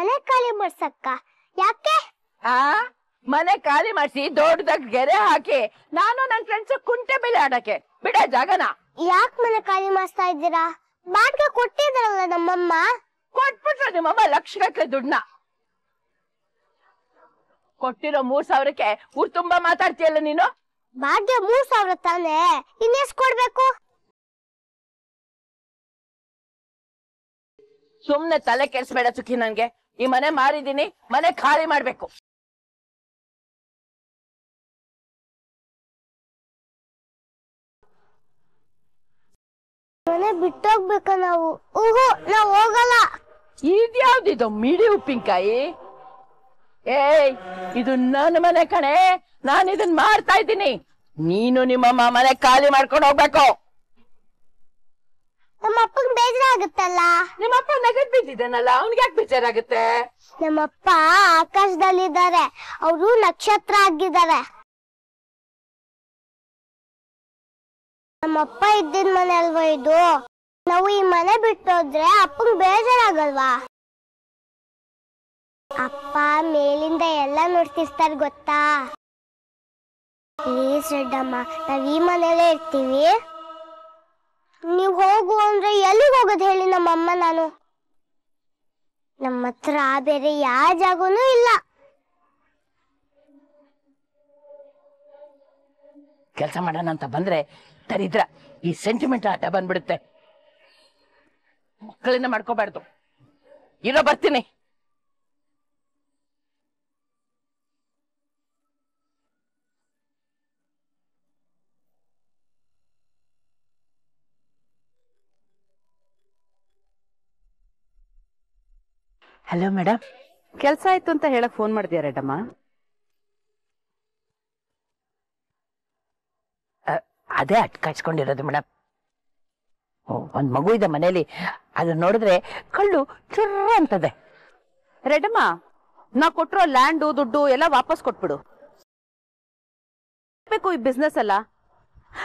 ಮನೆ ಖಾಲಿ ಮಾಡ್ಸಕ್ಕ? ಯಾಕೆ? ಆ ಮನೆ ಖಾಲಿ ಮಾಡಿಸಿ ದೊಡ್ಡದಾಗ ಗೆರೆ ಹಾಕಿ ನಾನು ನನ್ ಫ್ರೆಂಡ್ಸ್ ಕುಂಟೆ ಬೆಲೆ ಆಡಕ್ಕೆ. ಬಿಡ ಜಾಗನ. ಯಾಕ್ ಮನೆ ಖಾಲಿ ಮಾಡಿಸ್ತಾ ಇದ್ದೀರಾ? ಬಾಡ್ಗೆ ಕೊಟ್ಟಿದ್ರಲ್ಲ ನಮ್ಮಮ್ಮ. ಕೊಟ್ಬಿಟ್ರು ನಿಮ್ಮಮ್ಮ ಲಕ್ಷ ಗಟ್ಲೆ ದುಡ್ಡನ್ನ. ಕೊಟ್ಟಿರೋ ಮೂರ್ ಸಾವಿರಕ್ಕೆ ಊರ್ ತುಂಬಾ ಮಾತಾಡ್ತೀಯಲ್ಲ ನೀನು? ಬಾಡ್ಗೆ ಮೂರ್ ಸಾವಿರ ತಾನೆ? ಇನ್ನೆಷ್ಟ್ ಕೊಡ್ಬೇಕು? ಸುಮ್ನೆ ತಲೆ ಕೆಡ್ಸ್ಬೇಡ ಸುಖಿ ನನ್ಗೆ. ಈ ಮನೆ ಮಾರಿದ್ದೀನಿ ಮನೆ ಖಾಲಿ ಮಾಡ್ಬೇಕು. ಮನೆ ಬಿಟ್ಟೋಗ್ಬೇಕ ನಾವು. ಊಹು ನಾವು ಹೋಗಲ್ಲ. ಇದ್ಯಾವ್ದಿದು ಮಿಡಿ ಉಪ್ಪಿನಕಾಯಿ? ಏಯ್ ಇದು ನನ್ನ ಮನೆ ಕಣೆ. ನಾನು ಇದನ್ ಮಾಡ್ತಾ ಇದ್ದೀನಿ. ನೀನು ನಿಮ್ಮಮ್ಮ ಮನೆ ಖಾಲಿ ಮಾಡ್ಕೊಂಡು ಹೋಗ್ಬೇಕು. ನಮ್ಮ ಅಪ್ಪಂಗ್ ಬೇಜಾರಾಗುತ್ತಲ್ಲ? ನಿಮ್ಮಪ್ಪ ನಗದ್ ಬಿದ್ದಿದ್ದಾನಲ್ಲ ಅವ್ನಿಗೆ ಯಾಕೆ ಬೇಜಾರಾಗುತ್ತೆ? ನಮ್ಮಪ್ಪ ಆಕಾಶದಲ್ಲಿದ್ದಾರೆ ಅವರು ನಕ್ಷತ್ರ ಆಗಿದ್ದಾರೆ. ನಮ್ಮಪ್ಪ ಇದ್ದಿದ್ ಮನೆ ಅಲ್ವಾ ಇದು? ನಾವು ಈ ಮನೆ ಬಿಟ್ಟೋದ್ರೆ ಅಪ್ಪಂಗ್ ಬೇಜಾರಾಗಲ್ವಾ? ಅಪ್ಪ ಮೇಲಿಂದ ಎಲ್ಲ ನೋಡ್ತಿರ್ತಾರೆ ಗೊತ್ತಾ? ಪ್ಲೀಸ್ ರೆಡ್ಡಮ್ಮ ನಾವ್ ಈ ಮನೇಲೇ ಇರ್ತೀವಿ? ನೀವ್ ಹೋಗು ಅಂದ್ರೆ ಎಲ್ಲಿಗೆ ಹೋಗೋದು ಹೇಳಿ ನಮ್ಮಮ್ಮ ನಾನು? ನಮ್ಮ ಹತ್ರ ಬೇರೆ ಯಾವ ಜಾಗನೂ ಇಲ್ಲ. ಕೆಲಸ ಮಾಡೋಣ ಅಂತ ಬಂದ್ರೆ ತರಿದ್ರ ಈ ಸೆಂಟಿಮೆಂಟ್ ಆಟ ಬಂದ್ಬಿಡುತ್ತೆ. ಮಕ್ಕಳನ್ನ ಮಾಡ್ಕೋಬಾರ್ದು. ಇರೋ ಬರ್ತೀನಿ. ಹಲೋ ಮೇಡಮ್ ಕೆಲಸ ಆಯ್ತು ಅಂತ ಹೇಳಕ್ ಫೋನ್ ಮಾಡಿದ್ಯಾ ರೆಡ್ಡಮ್ಮ ಅದೇ ಅಟ್ಕಾಯಿಸ್ಕೊಂಡಿರೋದು ಮೇಡಮ್ ಒಂದ್ ಮಗು ಇದೆ ಮನೇಲಿ. ಅದನ್ನ ನೋಡಿದ್ರೆ ಕಳ್ಳು ಚುರ್ರ ಅಂತದೆ. ರೆಡ್ಡಮ್ಮ ನಾ ಕೊಟ್ಟಿರೋ ಲ್ಯಾಂಡು ದುಡ್ಡು ಎಲ್ಲ ವಾಪಸ್ ಕೊಟ್ಬಿಡು. ಬೇಕು ಈ ಬಿಸ್ನೆಸ್ ಅಲ್ಲ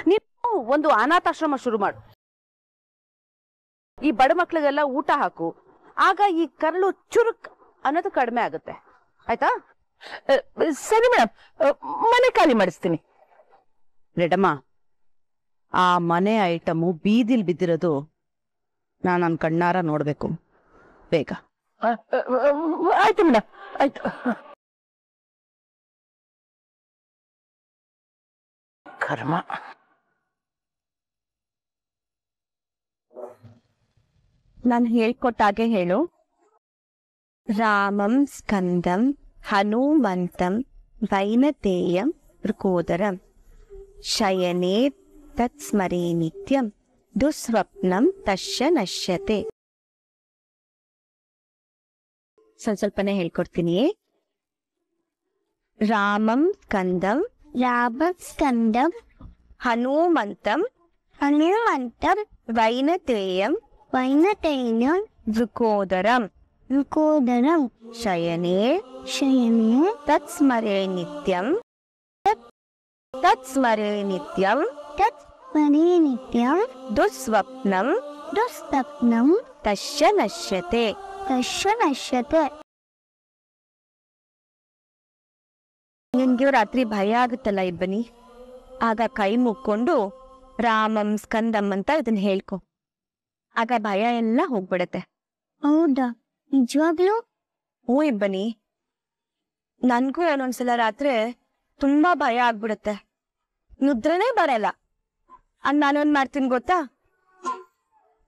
ನೀವು ಒಂದು ಅನಾಥಾಶ್ರಮ ಶುರು ಮಾಡು. ಈ ಬಡ ಮಕ್ಳಿಗೆಲ್ಲ ಊಟ ಹಾಕು. ಆಗ ಈ ಕರಳು ಚುರುಕ್ ಅನ್ನೋದು ಕಡಿಮೆ ಆಗುತ್ತೆ. ಆಯ್ತಾ? ಸರಿ ಮೇಡಮ್ ಮನೆ ಖಾಲಿ ಮಾಡಿಸ್ತೀನಿ. ರೆಡಮ್ಮ ಆ ಮನೆ ಐಟಮು ಬೀದಿಲ್ ಬಿದ್ದಿರೋದು ನಾನು ನನ್ನ ಕಣ್ಣಾರ ನೋಡ್ಬೇಕು. ಬೇಗ. ಆಯ್ತು ಮೇಡಮ್ ಆಯ್ತು. ಕರ್ಮ. ನಾನು ಹೇಳ್ಕೊಟ್ಟಾಗೆ ಹೇಳು. ರಾಮಂ ಸ್ಕಂದಂ ಹನುಮಂತಂ ವೈನತೇಯಂ ಋಕೋದರಂ ಶಯನೇ ತತ್ಸ್ಮರೇ ನಿತ್ಯಂ ದುಸ್ವಪ್ನಂ ತಶ್ಯ ನಶ್ಯತೆ. ಸ್ವಲ್ಪ ಸ್ವಲ್ಪನೇ ಹೇಳ್ಕೊಡ್ತೀನಿ. ರಾಮಂ ಸ್ಕಂದಂ ರಾಮ ಸ್ಕಂದಂ ಹನುಮಂತಂ ಹನುಮಂತಂ ವೈನತೇಯಂ ವೈನತೇನ ವೃಕೋದರಂ ರುಕೋದರಂ ಶಯನೇ ಶಯನೇ ತತ್ಸ್ಮರೇ ನಿತ್ಯಂ ತತ್ಸ್ಮರೇ ನಿತ್ಯಂ ತತ್ ಮನೆ ನಿತ್ಯಂ ದುಸ್ವಪ್ನಂ ದುಸ್ತಪ್ನಂ ತಶ್ಯ ನಶ್ಯತೆ ತಶ್ಯ ನಶ್ಯತೆ ನಿನ್ಗೆ ರಾತ್ರಿ ಭಯ ಆಗುತ್ತಲ್ಲ ಇಬ್ಬನಿ ಆಗ ಕೈ ಮುಕ್ಕೊಂಡು ರಾಮಂ ಸ್ಕಂದಂ ಅಂತ ಇದನ್ನ ಹೇಳ್ಕೊ ಆಗ ಭಯ ಎಲ್ಲ ಹೋಗ್ಬಿಡತ್ತೆ. ಹೌದಾ? ನಿಜವಾಗ್ಲೂ? ಹ್ಞೂ ಇಬ್ಬನಿ. ನನ್ಗೂ ಏನೊಂದ್ಸಲ ರಾತ್ರಿ ತುಂಬಾ ಭಯ ಆಗ್ಬಿಡತ್ತೆ. ನುದ್ರನೇ ಬರಲ್ಲ. ಅದ್ ನಾನೇನ್ ಮಾಡ್ತೀನಿ ಗೊತ್ತಾ?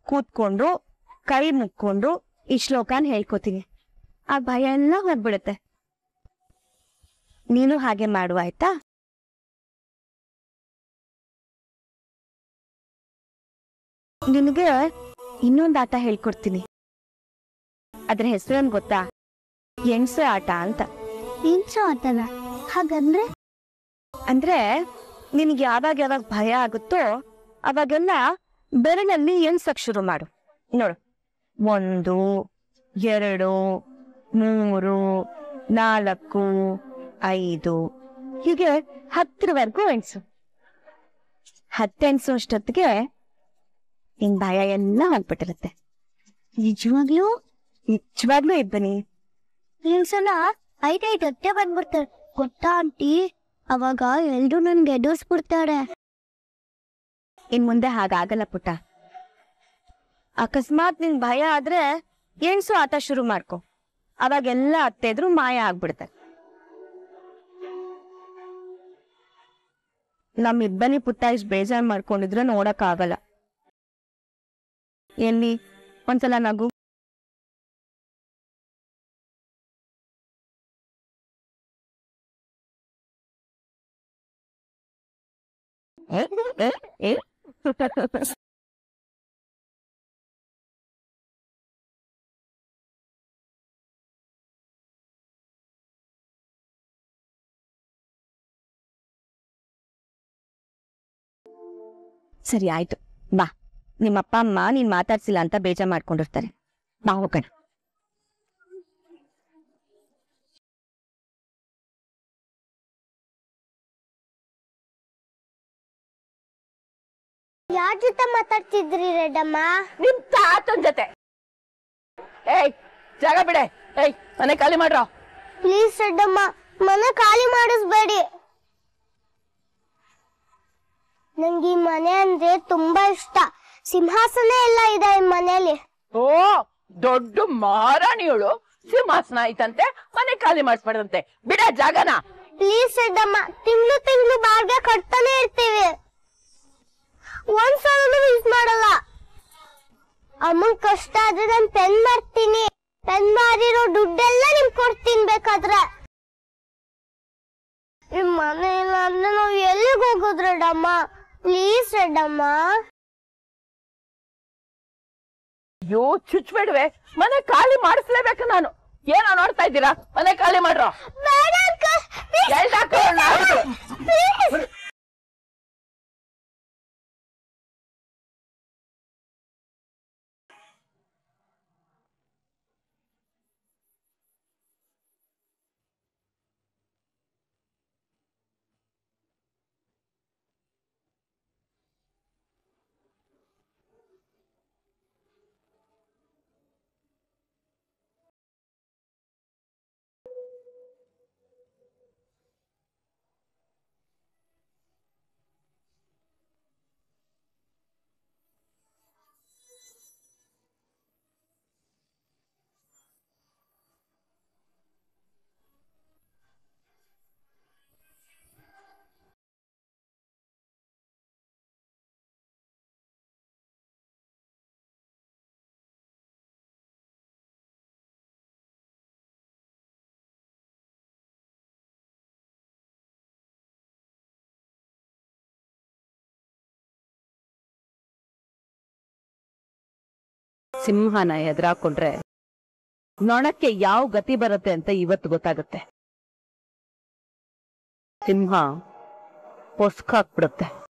ಕೂತ್ಕೊಂಡು ಕೈ ಮುಕ್ಕೊಂಡು ಈ ಶ್ಲೋಕನ್ ಹೇಳ್ಕೊತೀನಿ. ಆ ಭಯ ಎಲ್ಲ ಹೋಗ್ಬಿಡುತ್ತೆ. ನೀನು ಹಾಗೆ ಮಾಡು ಆಯ್ತಾ? ನಿನಗೆ ಇನ್ನೊಂದು ಆಟ ಹೇಳ್ಕೊಡ್ತೀನಿ. ಅದ್ರ ಹೆಸರೇನ್ ಗೊತ್ತಾ? ಎಣ್ಸೆ ಆಟ ಅಂತ. ನಿನ್ಸು ಆಟನ? ಹಾಗಂದ್ರೆ? ಅಂದ್ರೆ ನಿನ್ಗೆ ಯಾವಾಗ ಯಾವಾಗ ಭಯ ಆಗುತ್ತೋ ಅವಾಗೆಲ್ಲ ಬೆರಳಲ್ಲಿ ಎಣ್ಸಕ್ ಶುರು ಮಾಡು. ನೋಡು. ಒಂದು ಎರಡು ಮೂರು ನಾಲ್ಕು ಐದು. ಹೀಗೆ ಹತ್ತರವರೆಗೂ ಎಣ್ಸು. ಹತ್ತೆಣ್ಸು ಅಷ್ಟೊತ್ತಿಗೆ ನಿನ್ ಭಯ ಎಲ್ಲ ಹೋಗ್ಬಿಟ್ಟಿರುತ್ತೆ. ನಿಜವಾಗ್ಲೂ? ನಿಜವಾಗ್ಲೂ ಇಬ್ಬನಿ? ಸಲ ಐದೈದು ಹೊಟ್ಟೆ ಬಂದ್ಬಿಡ್ತಾರೆ ಗೊತ್ತಾ ಆಂಟಿ? ಅವಾಗ ಎಲ್ರು ನನ್ಗೆ ಎದುರಿಸ್ಬಿಡ್ತಾರೆ ಇನ್ ಮುಂದೆ ಹಾಗಾಗಲ್ಲ ಪುಟ್ಟ. ಅಕಸ್ಮಾತ್ ನಿನ್ ಭಯ ಆದ್ರೆ ಎಣ್ಸು ಆತ ಶುರು ಮಾಡ್ಕೊ. ಅವಾಗೆಲ್ಲ ಅತ್ತೆದ್ರು ಮಾಯ ಆಗ್ಬಿಡ್ತಾರೆ ನಮ್ ಇಬ್ಬನಿ ಪುಟ್ಟ ಇಷ್ಟು ಬೇಜಾರ್ ಮಾಡ್ಕೊಂಡಿದ್ರೆ ನೋಡಕ್ ಆಗಲ್ಲ ಎಲ್ಲಿ ಒಂದ್ಸಲ ನಗು ಏ, ಏ, ಏ. ಸರಿ ಆಯ್ತು ಬಾ ನಿಮ್ಮಪ್ಪ ಅಮ್ಮ ನೀನ್ ಮಾತಾಡ್ಸಿಲ್ಲ ಅಂತ ಬೇಜಾರ್ ಮಾಡ್ಕೊಂಡಿರ್ತಾರೆ. ನಾವು ಹೋಗೋಣ. ಯಾರ್ ಜೊತೆ ಮಾತಾಡ್ತಿದ್ರಿ ರೆಡ್ಡಮ್ಮ? ನಿಮ್ ತಾತನ್ ಜೊತೆ. ಏಯ್ ಜಾಗ ಬಿಡೆ. ಏಯ್ ಮನೆ ಖಾಲಿ ಮಾಡ್ರೋ. ಪ್ಲೀಸ್ ರೆಡ್ಡಮ್ಮ ಮನೆ ಖಾಲಿ ಮಾಡಿಸ್ಬೇಡಿ. ನಂಗೆ ಈ ಮನೆ ಅಂದ್ರೆ ತುಂಬಾ ಇಷ್ಟ. ಸಿಂಹಾಸನ ಎಲ್ಲ ಇದೆ ಈ ಮನೆಯಲ್ಲಿ. ಓ ದೊಡ್ಡ ಮಹಾರಾಣಿಯವಳು ಸಿಂಹಾಸನ ಐತಂತೆ ಮನೆ ಖಾಲಿ ಮಾಡಿಸ್ಬಾರ್ದಂತೆ. ಬಿಡ ಜಾಗನ. ಪ್ಲೀಸ್ ಸಿದ್ದಮ್ಮ ತಿಂಗಳು ತಿಂಗಳು ಬಾರ್ಗೆ ಕಟ್ತಾನೆ ಇರ್ತೀವಿ. ಒಂದ್ ಸಲನು ಮಿಸ್ ಮಾಡಲ್ಲ. ಅಮ್ಮನ್ ಕಷ್ಟ ಆದ್ರೆ ನಾನು ಪೆನ್ ಮಾಡ್ತೀನಿ. ಪೆನ್ ಮಾರಿರೋ ದುಡ್ಡೆಲ್ಲ ನಿಮ್ ಕೊಡ್ತೀನಿ ಬೇಕಾದ್ರೆ ಈ ಮನೆ ಇಲ್ಲ ಅಂದ್ರೆ ನಾವ್ ಎಲ್ಲಿಗೆ ಹೋಗೋದ್ರಡಮ್ಮ ಪ್ಲೀಸ್ ರೆಡ್ಡಮ್ಮ. ಅಯ್ಯೋ ಚುಚ್ಬೇಡ್ವೆ. ಮನೆ ಖಾಲಿ ಮಾಡಿಸ್ಲೇಬೇಕು ನಾನು. ಏನೋ ನೋಡ್ತಾ ಇದ್ದೀರಾ? ಮನೆ ಖಾಲಿ ಮಾಡ್ರೋ. ಸಿಂಹನ ಎದುರಾಕೊಂಡ್ರೆ ನೊಣಕ್ಕೆ ಯಾವ ಗತಿ ಬರುತ್ತೆ ಅಂತ ಇವತ್ತು ಗೊತ್ತಾಗುತ್ತೆ. ಸಿಂಹ ಪೊಸ್ಕಾಕ್ಬಿಡುತ್ತೆ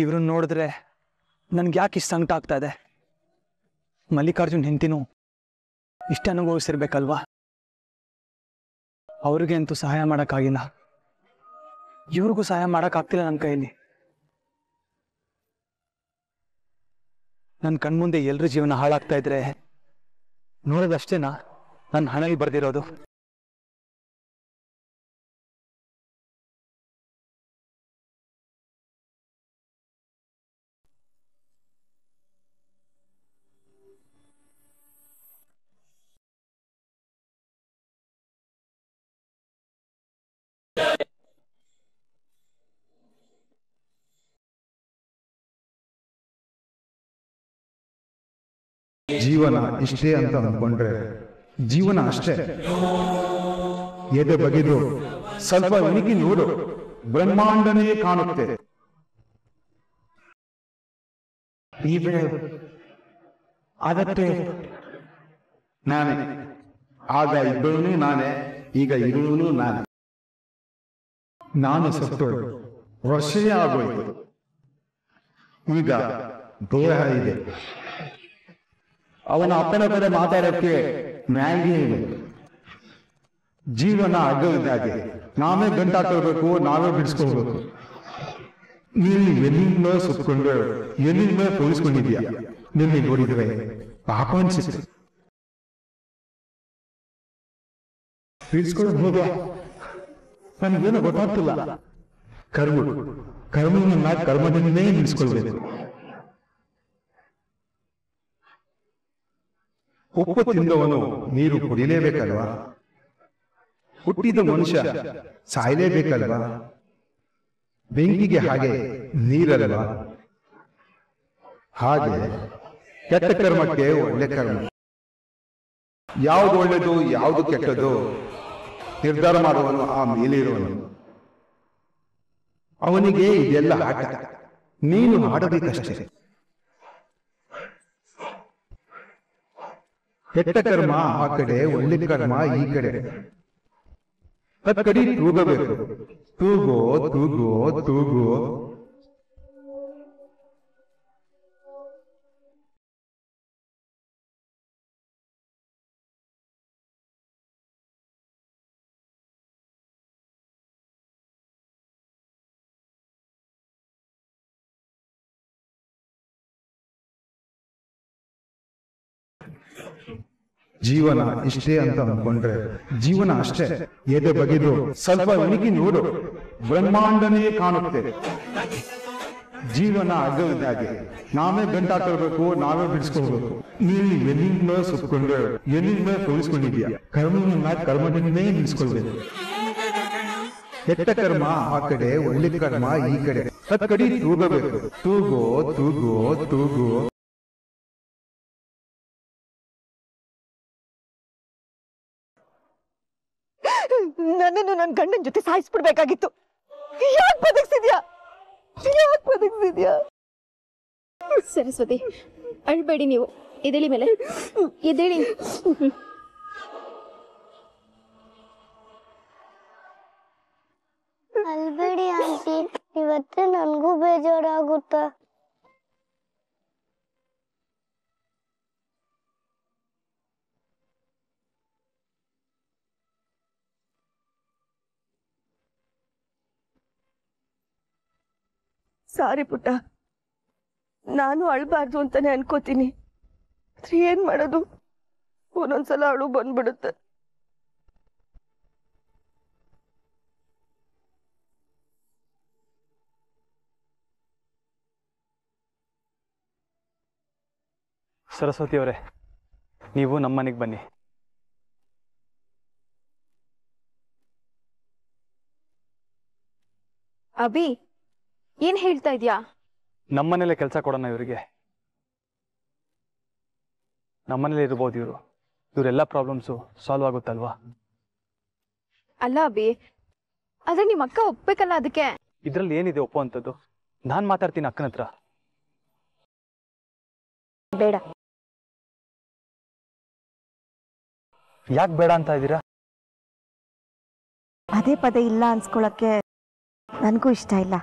ಇವ್ರನ್ನ ನೋಡಿದ್ರೆ ನನ್ಗೆ ಯಾಕೆ ಇಷ್ಟು ಸಂಕಟ ಆಗ್ತಾ ಇದೆ? ಮಲ್ಲಿಕಾರ್ಜುನ್ ಹೆಂಡ್ತಿನೂ ಇಷ್ಟ ಅನುಭವಿಸಿರ್ಬೇಕಲ್ವಾ? ಅವ್ರಿಗೆ ಅಂತೂ ಸಹಾಯ ಮಾಡೋಕ್ಕಾಗಿಲ್ಲ. ಇವ್ರಿಗೂ ಸಹಾಯ ಮಾಡೋಕ್ಕಾಗ್ತಿಲ್ಲ ನನ್ನ ಕೈಯಲ್ಲಿ. ನನ್ನ ಕಣ್ಮುಂದೆ ಎಲ್ಲರ ಜೀವನ ಹಾಳಾಗ್ತಾ ಇದ್ರೆ ನೋಡೋದಷ್ಟೇನಾ? ನನ್ನ ಹಣೆಯಲ್ಲಿ ಬರ್ದಿರೋದು. ಜೀವನ ಇಷ್ಟೇ ಅಂತ ಅಂದ್ಕೊಂಡ್ರೆ ಜೀವನ ಅಷ್ಟೇ. ಎದೆ ಬಗೆದು ಸ್ವಲ್ಪ ಒಣಗಿ ನೋಡು. ಬ್ರಹ್ಮಾಂಡನೇ ಕಾಣುತ್ತೆ. ಈ ಅದಕ್ಕೆ ನಾನೇ. ಆಗ ಇಬ್ಬರೂ ನಾನೇ. ಈಗ ಇರುವನು ನಾನೇ. ನಾನು ಸತ್ತು ವರ್ಷವೇ ಆಗೋಯ್ತು. ಈಗ ದೇಹ ಇದೆ. ಅವನ ಅಪ್ಪನ ಕಡೆ ಮಾತಾಡೋಕ್ಕೆ ನ್ಯಾಯ ಇದೆ ಜೀವನ ಅಗ್ಗವಿದ್ದಾಗೆ ನಾವೇ ಗಂಟಾಕೊಳ್ಬೇಕು ನಾವೇ ಬಿಡಿಸ್ಕೊಳ್ಬೇಕು. ನೀನು ಎಲ್ಲಿಂದ ಸುತ್ಕೊಂಡು, ಎಲ್ಲಿಂದ ತೋರಿಸ್ಕೊಂಡಿದ್ಯಾ? ನಿನ್ನೆ ನೋಡಿದ್ರೆ ಪಾಪ ಅನ್ಸುತ್ತೆ. ಬಿಡಿಸ್ಕೊಂಡು ನನಗೇನು ಗೊತ್ತಾಗ್ತಿಲ್ಲ. ಕರ್ಮ. ಕರ್ಮವನ್ನ ಕರ್ಮದಿಂದನೇ ಬಿಡಿಸ್ಕೊಳ್ಬೇಕು. ಉಪ್ಪು ತಿಂದವನು ನೀರು ಕುಡಿಲೇಬೇಕಲ್ವಾ? ಹುಟ್ಟಿದ ಮನುಷ್ಯ ಸಾಯಲೇಬೇಕಲ್ವಾ? ಬೆಂಕಿಗೆ ಹಾಗೆ ನೀರಲ್ವಾ? ಹಾಗೆ ಕೆಟ್ಟ ಕರ್ಮಕ್ಕೆ ಒಳ್ಳೆ ಕರ್ಮ. ಯಾವುದು ಒಳ್ಳೆದು, ಯಾವುದು ಕೆಟ್ಟದು? ನಿರ್ಧಾರ ಮಾಡುವನು ಆ ಮೇಲಿರುವನು. ಅವನಿಗೆ ಇದೆಲ್ಲ ಆಟ. ನೀನು ಆಡಬೇಕಷ್ಟೇ ಕೆಟ್ಟ ಕರ್ಮ ಆ ಕಡೆ ಒಳ್ಳೆ ಕರ್ಮ ಈ ಕಡೆ. ಕಡಿ ತೂಗಬೇಕು. ತೂಗೋ ತೂಗೋ ತೂಗೋ. ಜೀವನ ಇಷ್ಟೇ ಅಂತ ಅನ್ಕೊಂಡ್ರೆ ಜೀವನ ಅಷ್ಟೇ, ಎದೆ ಬಗೆದು ಸ್ವಲ್ಪ ಒಣಗಿ ನೋಡು, ಬ್ರಹ್ಮಾಂಡನೇ ಕಾಣುತ್ತೆ. ಜೀವನ ಅಗ್ಗವಿದ್ದಾಗೆ ನಾವೇ ಗಂಟಾಕೊಳ್ಬೇಕು ನಾವೇ ಬಿಡಿಸ್ಕೊಳ್ಬೇಕು. ನೀನು ಎಲ್ಲಿಂದ ಸುತ್ಕೊಂಡು ಎಲ್ಲಿಂದ ತೋರಿಸ್ಕೊಂಡಿದ್ಯಾ ಕರ್ಮವನ್ನ ಕರ್ಮದಿಂದನೇ ಬಿಡಿಸ್ಕೊಳ್ಬೇಕು. ಕೆಟ್ಟ ಕರ್ಮ ಆ ಕಡೆ, ಒಳ್ಳೆ ಕರ್ಮ ಈ ಕಡೆ. ಕಡಿ ತೂಗಬೇಕು. ತೂಗೋ ತೂಗೋ ತೂಗೋ. ನನ್ನನ್ನು ನನ್ನ ಗಂಡನ ಜೊತೆ ಸಾಯಿಸ್ಬಿಡ್ಬೇಕಾಗಿತ್ತು. ಯಾಕೆ ಬದುಕ್ಸಿದ್ಯಾ? ಯಾಕೆ ಬದುಕ್ಸಿದ್ಯಾ? ಸರಸ್ವತಿ ಅಳ್ಬೇಡಿ ನೀವು. ಎದೇಳಿ ಮೇಲೆ. ಎದೇಳಿ ಅಲ್ಬೇಡಿ ಆಂಟಿ ಇವತ್ತೇ ನನಗೂ ಬೇಜಾರಾಗುತ್ತೆ? ಸಾರಿ ಪುಟ್ಟ. ನಾನು ಅಳ್ಬಾರ್ದು ಅಂತಾನೆ ಅನ್ಕೋತೀನಿ. ಆದ್ರೆ ಏನ್ ಮಾಡೋದು? ಒಂದೊಂದ್ಸಲ ಅಳು ಬಂದ್ಬಿಡುತ್ತೆ. ಸರಸ್ವತಿ ಅವರೇ ನೀವು ನಮ್ಮನೆಗೆ ಬನ್ನಿ. ಅಭಿ ಏನ್ ಹೇಳ್ತಾ ಇದ್ಯಾ? ನಮ್ಮನೇಲೆ ಕೆಲಸ ಕೊಡೋಣ ಇವರಿಗೆ. ನಮ್ಮನೇಲೆ ಇರ್ಬೋದು ಇವರು. ಇವರೆಲ್ಲ ಪ್ರಾಬ್ಲಮ್ಸು ಸಾಲ್ವ್ ಆಗುತ್ತಲ್ವಾ? ಅಲ್ಲ ಅಭಿ ಆದ್ರೆ ನಿಮ್ಮ ಅಕ್ಕ ಒಪ್ಬೇಕಲ್ಲ ಅದಕ್ಕೆ? ಇದ್ರಲ್ಲಿ ಏನಿದೆ ಒಪ್ಪುವಂಥದ್ದು ನಾನು ಮಾತಾಡ್ತೀನಿ ಅಕ್ಕನ ಹತ್ರ. ಬೇಡ. ಯಾಕೆ ಬೇಡ ಅಂತ ಇದ್ದೀರಾ? ಪದೇ ಪದೇ ಇಲ್ಲ ಅನ್ಸ್ಕೊಳಕ್ಕೆ ನನಗೂ ಇಷ್ಟ ಇಲ್ಲ.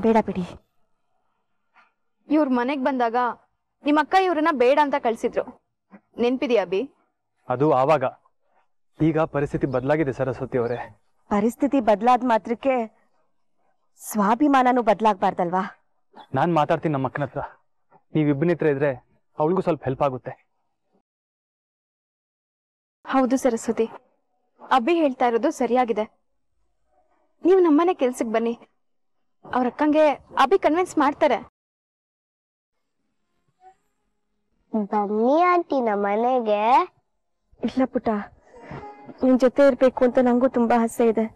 ಬೇಡ ಬಿಡಿ. ಇವ್ರ ಮನೆಗ್ ಬಂದಾಗ ನಿಮ್ಮ ಅಕ್ಕ ಇವ್ರನ್ನ ಬೇಡ ಅಂತ ಕಳ್ಸಿದ್ರು. ನೆನ್ಪಿದ್ಯಾ ಅಭಿ? ಅದು ಆವಾಗ. ಈಗ ಪರಿಸ್ಥಿತಿ ಬದಲಾಗಿದೆ ಸರಸ್ವತಿ ಅವರೇ. ಪರಿಸ್ಥಿತಿ ಬದಲಾದ ಮಾತ್ರಕ್ಕೆ ಸ್ವಾಭಿಮಾನನು ಬದಲಾಗಬಾರ್ದಲ್ವಾ? ನಾನು ಮಾತಾಡ್ತೀನಿ ನಮ್ಮ ಅಕ್ಕನ ಹತ್ರ. ನೀವಿಬ್ಬನ ಹತ್ರ ಇದ್ರೆ ಅವಳಿಗೂ ಸ್ವಲ್ಪ ಹೆಲ್ಪ್ ಆಗುತ್ತೆ. ಹೌದು ಸರಸ್ವತಿ. ಅಭಿ ಹೇಳ್ತಾ ಇರೋದು ಸರಿಯಾಗಿದೆ. ನೀವು ನಮ್ಮನೆ ಕೆಲ್ಸಕ್ಕೆ ಬನ್ನಿ. ಅವ್ರ ಅಕ್ಕಂಗೆ ಅಭಿ ಕನ್ವಿನ್ಸ್ ಮಾಡ್ತಾರೆ. ಬನ್ನಿ ಆಂಟಿ ನಮ್ಮ ಮನೆಗೆ. ಇಲ್ಲ ಪುಟ ನಿನ್ ಜೊತೆ ಇರ್ಬೇಕು ಅಂತ ನಂಗೂ ತುಂಬಾ ಆಸೆ ಇದೆ.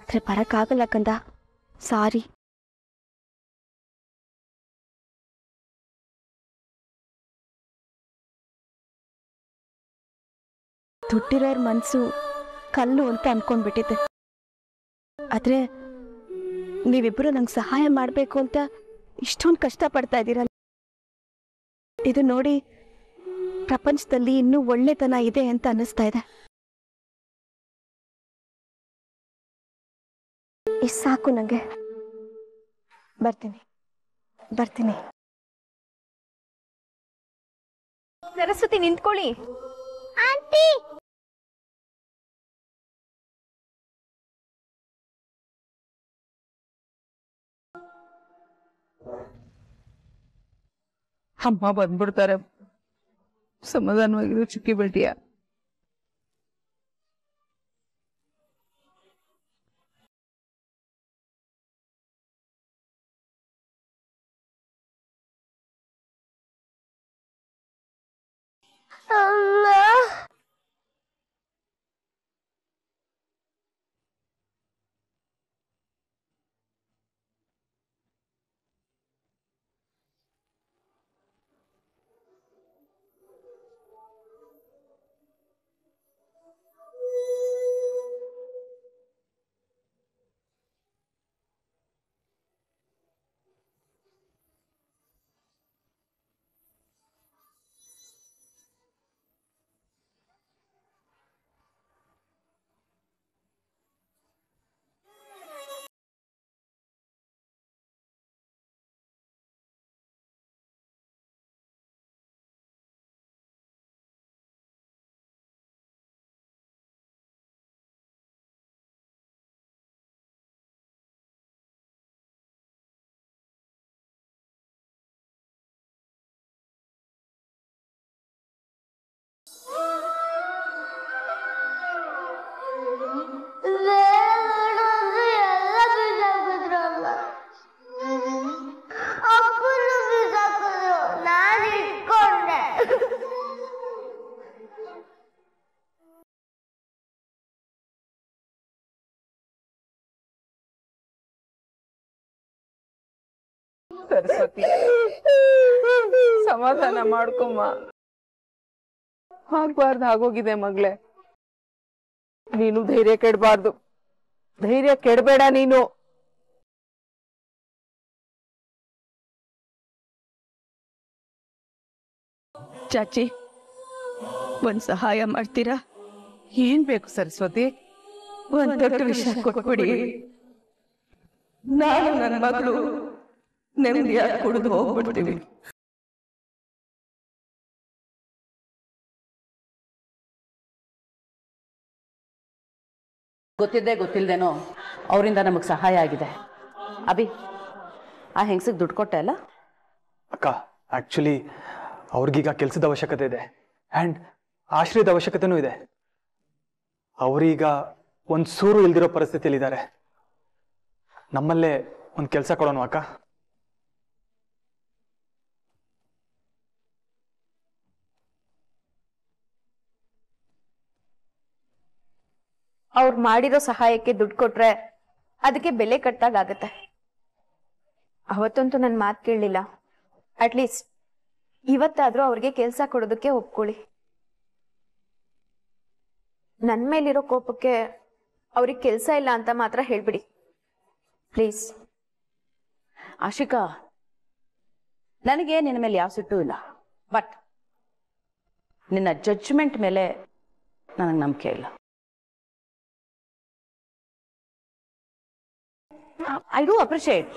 ಆದ್ರೆ ಆಗಲ್ಲ ಕಂದ ಸಾರಿ. ದುಡ್ಡಿರೋರ್ ಮನ್ಸು ಕಲ್ಲು ಅಂತ ಅನ್ಕೊಂಡ್ಬಿಟ್ಟಿದ್ದೆ ಆದ್ರೆ ನೀವಿಬ್ರು ನಂಗೆ ಸಹಾಯ ಮಾಡಬೇಕು ಅಂತ ಇಷ್ಟೊಂದು ಕಷ್ಟ ಪಡ್ತಾ ಇದ್ದೀರಲ್ಲ ಇದು ನೋಡಿ ಪ್ರಪಂಚದಲ್ಲಿ ಇನ್ನೂ ಒಳ್ಳೆತನ ಇದೆ ಅಂತ ಅನ್ನಿಸ್ತಾ ಇದೆ. ಇಷ್ಟ್ ಸಾಕು ನಂಗೆ. ಬರ್ತೀನಿ. ಬರ್ತೀನಿ. ಸರಸ್ವತಿ ನಿಂತ್ಕೊಳ್ಳಿ. ಆಂಟಿ! ಅಮ್ಮ ಬಂದ್ಬಿಡ್ತಾರೆ ಸಮಾಧಾನವಾಗಿರು ಚುಕ್ಕಿ ಬೆಟ್ಟಿಯ ಅಮ್ಮ ಸರಸ್ವತಿ ಸಮಾಧಾನ ಮಾಡ್ಕೊಮ್ಮ. ಆಗ್ಬಾರ್ದು ಆಗೋಗಿದೆ ಮಗ್ಳೆ. ನೀನು ಧೈರ್ಯ ಕೆಡಬಾರ್ದು. ಧೈರ್ಯ ಕೆಡಬೇಡ ನೀನು. ಚಾಚಿ ಒಂದ್ ಸಹಾಯ ಮಾಡ್ತೀರಾ? ಏನ್ ಬೇಕು ಸರಸ್ವತಿ ಒಂದ್ ದೊಡ್ಡ ವಿಷಯ ಕೊಟ್ಬಿಡಿ. ನಾನು ನನ್ನ ಮಗಳು ನೆಮ್ಮದಿಯಾಗಿ ಕುಡಿದು ಹೋಗ್ಬಿಡ್ತೀವಿ. ಗೊತ್ತಿದ್ದೆ ಗೊತ್ತಿಲ್ಲದೇನೋ ಅವರಿಂದ ನಮಗೆ ಸಹಾಯ ಆಗಿದೆ. ಅಭಿ ಆ ಹೆಂಗಸಿಗೆ ದುಡ್ಡು ಕೊಟ್ಟೆ ಅಲ್ಲ? ಅಕ್ಕ ಆಕ್ಚುಲಿ ಅವ್ರಿಗೀಗ ಕೆಲಸದ ಅವಶ್ಯಕತೆ ಇದೆ. ಆ್ಯಂಡ್ ಆಶ್ರಯದ ಅವಶ್ಯಕತೆನೂ ಇದೆ. ಅವರೀಗ ಒಂದು ಸೂರು ಇಲ್ದಿರೋ ಪರಿಸ್ಥಿತಿಯಲ್ಲಿದ್ದಾರೆ. ನಮ್ಮಲ್ಲೇ ಒಂದು ಕೆಲಸ ಕೊಡೋಣ ಅಕ್ಕ. ಅವ್ರು ಮಾಡಿರೋ ಸಹಾಯಕ್ಕೆ ದುಡ್ಡು ಕೊಟ್ರೆ ಅದಕ್ಕೆ ಬೆಲೆ ಕಟ್ಟಾಗತ್ತೆ ಅವತ್ತಂತೂ ನನ್ನ ಮಾತು ಕೇಳಲಿಲ್ಲ. ಅಟ್ಲೀಸ್ಟ್ ಇವತ್ತಾದ್ರೂ ಅವ್ರಿಗೆ ಕೆಲಸ ಕೊಡೋದಕ್ಕೆ ಒಪ್ಕೊಳ್ಳಿ. ನನ್ನ ಮೇಲಿರೋ ಕೋಪಕ್ಕೆ ಅವ್ರಿಗೆ ಕೆಲಸ ಇಲ್ಲ ಅಂತ ಮಾತ್ರ ಹೇಳ್ಬಿಡಿ. ಪ್ಲೀಸ್ ಆಶಿಕಾ, ನನಗೆ ನಿನ್ನ ಮೇಲೆ ಯಾವ ಸಿಟ್ಟು ಇಲ್ಲ. ಬಟ್ ನಿನ್ನ ಜಡ್ಜ್ಮೆಂಟ್ ಮೇಲೆ ನನಗೆ ನಂಬಿಕೆ ಇಲ್ಲ. ಐ ಡೂ ಅಪ್ರಿಷಿಯೇಟ್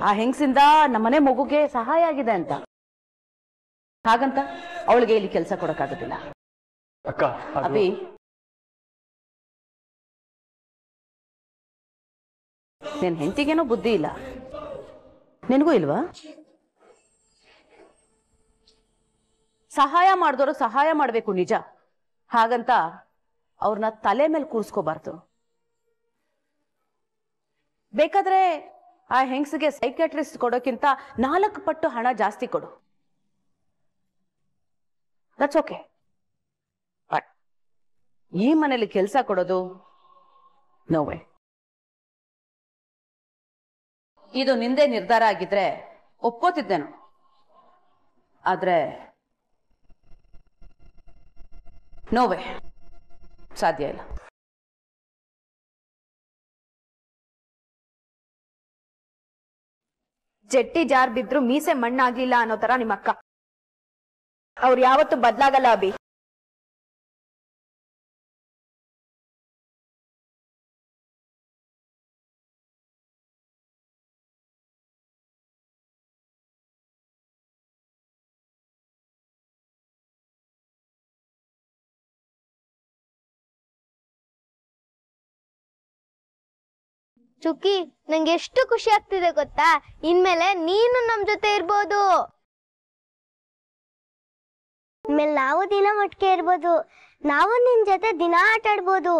ಆ ಹೆಂಗಸಿಂದ ನಮ್ಮನೆ ಮಗುಗೆ ಸಹಾಯ ಆಗಿದೆ ಅಂತ. ಹಾಗಂತ ಅವಳಿಗೆ ಇಲ್ಲಿ ಕೆಲಸ ಕೊಡಕ್ಕಾಗೋದಿಲ್ಲ. ಅಕ್ಕ ಅಭಿ. ನಿನ್ ಹೆಂಡತಿಗೇನೋ ಬುದ್ಧಿ ಇಲ್ಲ. ನಿನಗೂ ಇಲ್ವಾ? ಸಹಾಯ ಮಾಡಿದವರು ಸಹಾಯ ಮಾಡಬೇಕು ನಿಜ. ಹಾಗಂತ ಅವ್ರನ್ನ ತಲೆ ಮೇಲೆ ಕೂರಿಸ್ಕೋಬಾರ್ದು. ಬೇಕಾದ್ರೆ ಆ ಹೆಂಗಸಿಗೆ ಸೈಕ್ಯಾಟ್ರಿಸ್ಟ್ ಕೊಡೋಕ್ಕಿಂತ ನಾಲ್ಕು ಪಟ್ಟು ಹಣ ಜಾಸ್ತಿ ಕೊಡು. ದಟ್ಸ್ ಓಕೆ ಬಟ್ ಈ ಮನೇಲಿ ಕೆಲಸ ಕೊಡೋದು ನೋವೇ ಇದು ನಿಂದೆ ನಿರ್ಧಾರ ಆಗಿದ್ರೆ ಒಪ್ಕೋತಿದ್ದೇನು. ಆದ್ರೆ ನೋವೇ ಸಾಧ್ಯ ಇಲ್ಲ. ಜಟ್ಟಿ ಜಾರ್ ಬಿದ್ರು ಮೀಸೆ ಮಣ್ಣಾಗ್ಲಿಲ್ಲ ಅನ್ನೋ ತರ ನಿಮ್ಮ ಅಕ್ಕ ಅವ್ರು ಯಾವತ್ತು ಬದ್ಲಾಗಲ್ಲ ಅಭಿ. ಚುಕ್ಕಿ, ನಂಗೆ ಎಷ್ಟು ಖುಷಿ ಆಗ್ತಿದೆ ಗೊತ್ತಾ? ಇನ್ಮೇಲೆ ನೀನು ನಮ್ ಜೊತೆ ಇರ್ಬೋದು. ಇನ್ಮೇಲೆ ನಾವು ದಿನ ಒಟ್ಟಿಗೆ ಇರ್ಬೋದು. ನಾವು ನಿನ್ ಜೊತೆ ದಿನ ಆಟ ಆಡ್ಬೋದು.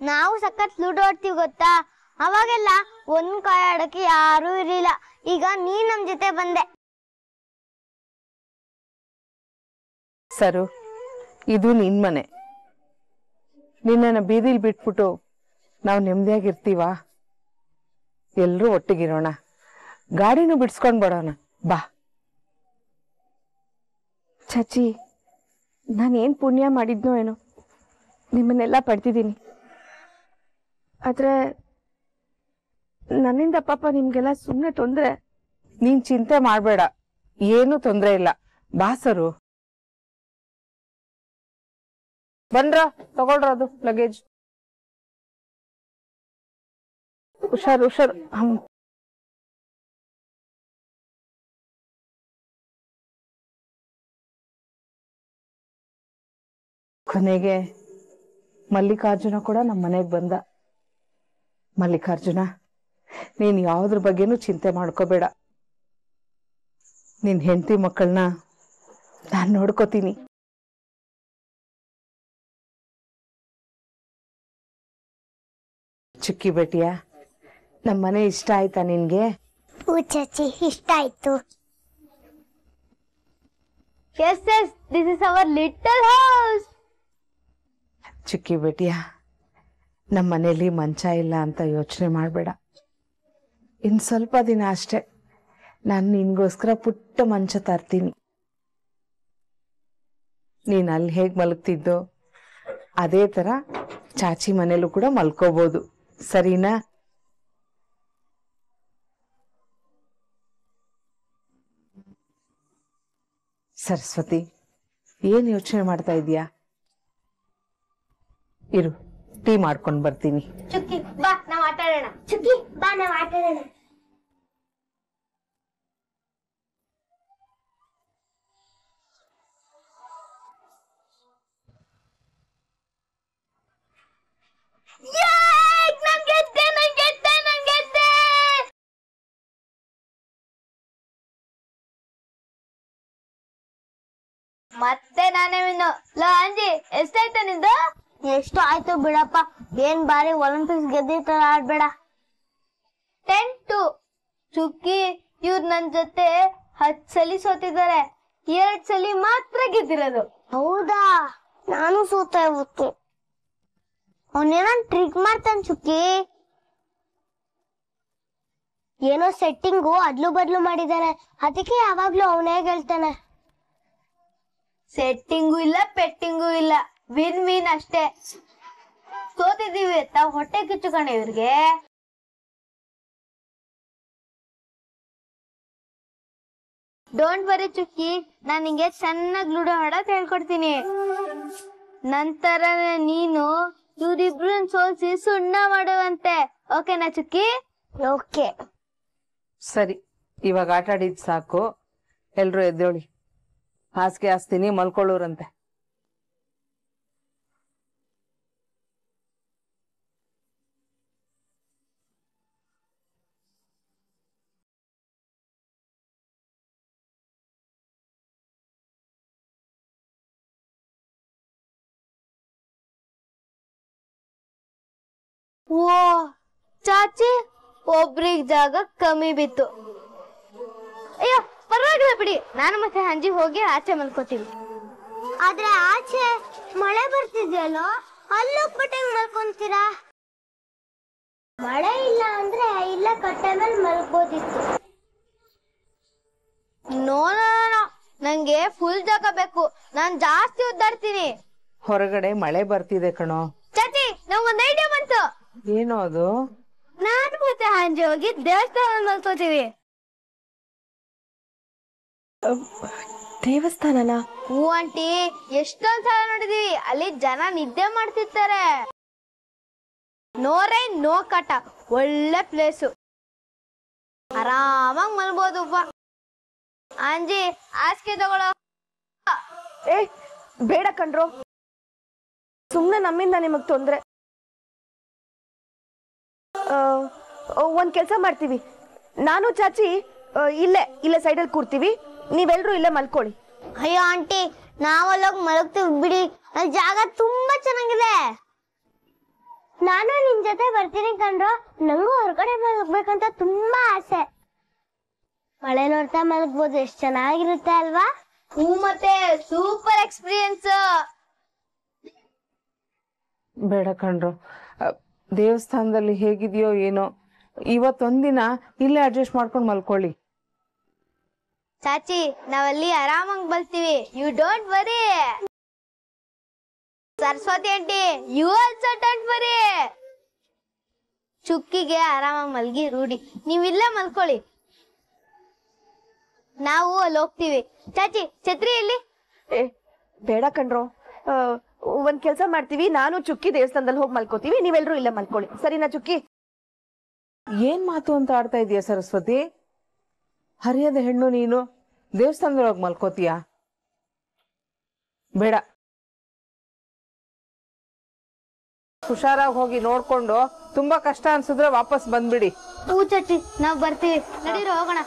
ನಾವು ಸಖತ್ ಲೂಡೋ ಆಡ್ತೀವಿ ಗೊತ್ತಾ? ಅವಾಗೆಲ್ಲ ಒಂದ್ ಕಾಯ ಆಡಕ್ಕೆ ಯಾರೂ ಇರಲಿಲ್ಲ. ಈಗ ನೀನ್ ನಮ್ ಜೊತೆ ಬಂದೆ. ಸರು, ಇದು ನಿನ್ ಮನೆ. ನಿನ್ನನ್ನು ಬೀದಿಲ್ ಬಿಟ್ಬಿಟ್ಟು ನಾವು ನೆಮ್ಮದಿಯಾಗಿರ್ತೀವ ಎಲ್ಲರೂ ಒಟ್ಟಿಗಿರೋಣ. ಗಾಡಿನೂ ಬಿಡ್ಸ್ಕೊಂಡು ಬಿಡೋಣ ಬಾ. ಚಚಿ ನಾನೇನು ಪುಣ್ಯ ಮಾಡಿದ್ನೋ ಏನೋ? ನಿಮ್ಮನ್ನೆಲ್ಲ ಪಡ್ತಿದ್ದೀನಿ. ಆದರೆ, ನನ್ನಿಂದ ಪಾಪ ನಿಮ್ಗೆಲ್ಲ ಸುಮ್ಮನೆ ತೊಂದ್ರೆ. ನೀನ್ ಚಿಂತೆ ಮಾಡಬೇಡ. ಏನು ತೊಂದ್ರೆ ಇಲ್ಲ. ಬಾ ಸರು. ಬಂದ್ರ? ತಗೊಳ್ರ ಅದು ಲಗೇಜ್. ಹುಷಾರ್ ಹುಷಾರ್. ಹ್ಮ್. ಕೊನೆಗೆ ಮಲ್ಲಿಕಾರ್ಜುನ ಕೂಡ ನಮ್ಮ ಮನೆಗೆ ಬಂದ. ಮಲ್ಲಿಕಾರ್ಜುನ, ನೀನ್ ಯಾವ್ದ್ರ ಬಗ್ಗೆನೂ ಚಿಂತೆ ಮಾಡ್ಕೋಬೇಡ. ನಿನ್ ಹೆಂಡತಿ ಮಕ್ಕಳನ್ನ ನಾನ್ ನೋಡ್ಕೋತೀನಿ. ಚಿಕ್ಕಿ ಬೇಟಿಯ ನಮ್ಮ ಮನೆ ಇಷ್ಟ ಆಯ್ತಾ ನಿನ್ಗೆ? ಹೂ ಚಾಚಿ ಇಷ್ಟ ಆಯ್ತು. Yes yes this is our little house ಚಿಕ್ಕಿ ಬೇಟಿಯ ನಮ್ಮ ಮನೇಲಿ ಮಂಚ ಇಲ್ಲ ಅಂತ ಯೋಚನೆ ಮಾಡಬೇಡ. ಇನ್ ಸ್ವಲ್ಪ ದಿನ ಅಷ್ಟೇ ನಾನು ನಿನ್ಗೋಸ್ಕರ ಪುಟ್ಟ ಮಂಚ ತರ್ತೀನಿ. ನೀನ್ ಅಲ್ಲಿ ಹೇಗ್ ಮಲಗ್ತಿದ್ದೋ ಅದೇ ತರ ಚಾಚಿ ಮನೇಲೂ ಕೂಡ ಮಲ್ಕೋಬಹುದು ಸರಿನಾ? ಸರಸ್ವತಿ, ಏನ್ ಯೋಚನೆ ಮಾಡ್ತಾ ಇದೀಯಾ ಇರು, ಟೀ ಮಾಡ್ಕೊಂಡ್ ಬರ್ತೀನಿ. ಚುಕ್ಕಿ, ಬಾ, ನಾವು ಆಟ ಆಡೋಣ ಚುಕ್ಕಿ, ಬಾ, ನಾವು ಆಟ ಆಡೋಣ ಮತ್ತೆ ನಾನೇ ವಿನ್ನು ಲೋ ಅಂಜಿ ಎಷ್ಟಾಯ್ತು ನಿಂದು? ಎಷ್ಟು ಆಯ್ತು ಬಿಡಪ್ಪ. ಏನ್ ಬಾರಿ ಒಲಿಂಪಿಕ್ಸ್ ಗೆದ್ದಿರ್ತಾರ ತರ ಆಡ್ಬೇಡ. ಟೆನ್ ಟು ಚುಕ್ಕಿ ಇವ್ರು ನನ್ ಜೊತೆ ಹತ್ ಸಲಿ ಸೋತಿದ್ದಾರೆ. ಎರಡ್ ಸಲಿ ಮಾತ್ರ ಗೆದ್ದಿರೋದು. ಹೌದಾ? ನಾನು ಸೋತ ಇವತ್ತು ಅವನೇನ ಟ್ರಿಕ್ ಮಾಡ್ತಾನೆ ಚುಕ್ಕಿ ಏನೋ ಸೆಟ್ಟಿಂಗು ಅದ್ಲು ಬದ್ಲು ಮಾಡಿದಾನೆ. ಅದಕ್ಕೆ ಯಾವಾಗ್ಲೂ ಅವನೇ ಗೆಲ್ತಾನೆ. ಸೆಟ್ಟಿಂಗು ಇಲ್ಲ ಪೆಟ್ಟಿಂಗು ಇಲ್ಲ. ವಿನ್ ವಿನ್ ಅಷ್ಟೇ. ಸೋತಿದ್ದೀವಿ. ಅಂತ ಹೊಟ್ಟೆ ಕಿಚ್ಚುಕೊಂಡೆ ಇವ್ರಿಗೆ. ಡೋಂಟ್ ಬರಿ ಚುಕ್ಕಿ. ನಾನು ನಿಂಗೆ ಚೆನ್ನಾಗಿ ಲೂಡೋ ಆಡೋದು ಹೇಳ್ಕೊಡ್ತೀನಿ. ನಂತರ ನೀನು ಇವ್ರಿಬ್ರು ಸೋಲ್ಸಿ ಸುಣ್ಣ ಮಾಡುವಂತೆ. ಓಕೆನಾ ಚುಕ್ಕಿ? ಓಕೆ ಸರಿ. ಇವಾಗ ಆಟ ಆಡಿದ್ ಸಾಕು. ಎಲ್ರು ಎದ್ದೇಳಿ. ಹಾಸಿಗೆ ಹಾಸ್ತೀನಿ ಮಲ್ಕೊಳ್ಳೋರಂತೆ. ಓ ಚಾಚಿ ಒಬ್ರಿಗೆ ಜಾಗ ಕಮ್ಮಿ ಬಿತ್ತು. ಅಯ್ಯೋ ಪರವಾಗಿಲ್ಲ ಬಿಡಿ. ನಾನು ಮತ್ತೆ ಹಂಜಿ ಹೋಗಿ ಆಚೆ ಮಲ್ಕೋತೀವಿ ಆದ್ರೆ ಆಚೆ ಮಳೆ ಬರ್ತಿದ್ಯಲ್ಲೋ? ಅಲ್ಲೋಗ್ಬಿಟ್ಟು ಹೆಂಗ್ ಮಲ್ಕೊಂತೀರಾ? ಮಳೆ ಇಲ್ಲ ಅಂದ್ರೆ ಇಲ್ಲ ಕಟ್ಟೆ ಮೇಲೆ ಮಲ್ಕೋತಿತ್ತು ನೋ ನೋ ನೋ ನಂಗೆ ಫುಲ್ ಜಾಗ ಬೇಕು. ನಾನ್ ಜಾಸ್ತಿ ಉದ್ದಾಡ್ತೀನಿ. ಹೊರಗಡೆ ಮಳೆ ಬರ್ತಿದೆ ಕಣೋ. ಚಾಚಿ ನಂಗೊಂದ್ ಒಂದ್ ಐಡಿಯಾ ಬಂತು. ಏನೋ ಅದು? ನಾನು ಮತ್ತೆ ಹಂಜಿ ಹೋಗಿ ದೇವಸ್ಥಾನ ಮಲ್ಕೋತೀವಿ. ದೇವಸ್ಥಾನನ? ಹೂ ಆಂಟಿ ಎಷ್ಟೊಂದ್ ಸಲ ನೋಡಿದೀವಿ ಅಲ್ಲಿ ಜನ ನಿದ್ದೆ ಮಾಡ್ತಿರ್ತಾರೆ. ನೋರೇ ನೋ ಕಟ ಒಳ್ಳೆ ಪ್ಲೇಸು ಆರಾಮಾಗಿ ಮಲ್ಬೋದಪ್ಪ ಅಂಜಿ ಹಾಸಿಗೆ ತಗೊಳ್ಳೋ ಏ ಬೇಡ ಕಣ್ರು. ಸುಮ್ಮನೆ ನಮ್ಮಿಂದ ನಿಮಗ್ ತೊಂದ್ರೆ. ಆ, ಒಂದ್ ಕೆಲಸ ಮಾಡ್ತೀವಿ. ನಾನು ಚಾಚಿ ಆ, ಇಲ್ಲೇ ಇಲ್ಲೇ ಸೈಡಲ್ಲಿ ಕೂರ್ತೀವಿ. ನೀವೆಲ್ರೂ ಇಲ್ಲೇ ಮಲ್ಕೊಳ್ಳಿ. ಅಯ್ಯೋ ಆಂಟಿ ನಾವಲ್ಲೋಗಿ ಮಲಗ್ತೀವಿ ಬಿಡಿ. ಅಲ್ಲಿ ಜಾಗ ತುಂಬಾ ಚೆನ್ನಾಗಿದೆ. ನಾನು ನಿಮ್ ಜೊತೆ ಬರ್ತೀನಿ ಕಣ್ರು. ನಂಗೂ ಹೊರಗಡೆ ಮಲಗ್ಬೇಕಂತ ತುಂಬಾ ಆಸೆ. ಮಳೆ ನೋಡ್ತಾ ಮಲಗ್ಬೋದು ಎಷ್ಟ್ ಚೆನ್ನಾಗಿರುತ್ತೆ ಅಲ್ವಾ? ಹ್ಞೂ ಮತ್ತೆ ಸೂಪರ್ ಎಕ್ಸ್ಪೀರಿಯನ್ಸ್ ಬೇಡ ಕಣ್ರು. ಅ, ದೇವಸ್ಥಾನದಲ್ಲಿ ಹೇಗಿದೆಯೋ ಏನೋ ಇವತ್ತೊಂದಿನ ಇಲ್ಲೇ ಅಡ್ಜಸ್ಟ್ ಮಾಡ್ಕೊಂಡು ಮಲ್ಕೊಳ್ಳಿ. ಚಾಚಿ ನಾವಲ್ಲಿ ಆರಾಮಾಗಿ ಬಲ್ತೀವಿ. You don't worry Saraswati aunty you also don't worry ಚುಕ್ಕಿಗೆ ಆರಾಮಾಗಿ ಮಲ್ಗಿ ರೂಢಿ. ನೀವಿಲ್ಲೇ ಇಲ್ಲೇ ಮಲ್ಕೊಳ್ಳಿ. ನಾವು ಅಲ್ಲಿ ಹೋಗ್ತೀವಿ. ಚಾಚಿ ಛತ್ರಿ ಎಲ್ಲಿ? ಏ ಬೇಡ ಕಣ್ರೋ. ಆ, ಒಂದ್ ಕೆಲಸ ಮಾಡ್ತೀವಿ. ನಾನು ಚುಕ್ಕಿ ದೇವಸ್ಥಾನದಲ್ಲಿ ಹೋಗಿ ಮಲ್ಕೋತೀವಿ. ನೀವೆಲ್ರೂ ಇಲ್ಲೇ ಮಲ್ಕೊಳ್ಳಿ. ಸರಿನಾ ಚುಕ್ಕಿ? ಏನ್ ಮಾತು ಅಂತ ಆಡ್ತಾ ಇದೀಯ ಸರಸ್ವತಿ? ಹರಿಯದ ಹೆಣ್ಣು ನೀನು. ದೇವಸ್ಥಾನದೊಳಗೆ ಮಲ್ಕೋತೀಯ? ಬೇಡ. ಹುಷಾರಾಗಿ ಹೋಗಿ ನೋಡ್ಕೊಂಡು ತುಂಬಾ ಕಷ್ಟ ಅನ್ಸಿದ್ರೆ ವಾಪಸ್ ಬಂದ್ಬಿಡಿ. ಹೂ ನಾವು ನಾವ್ ಬರ್ತೀವಿ. ಹೋಗೋಣ.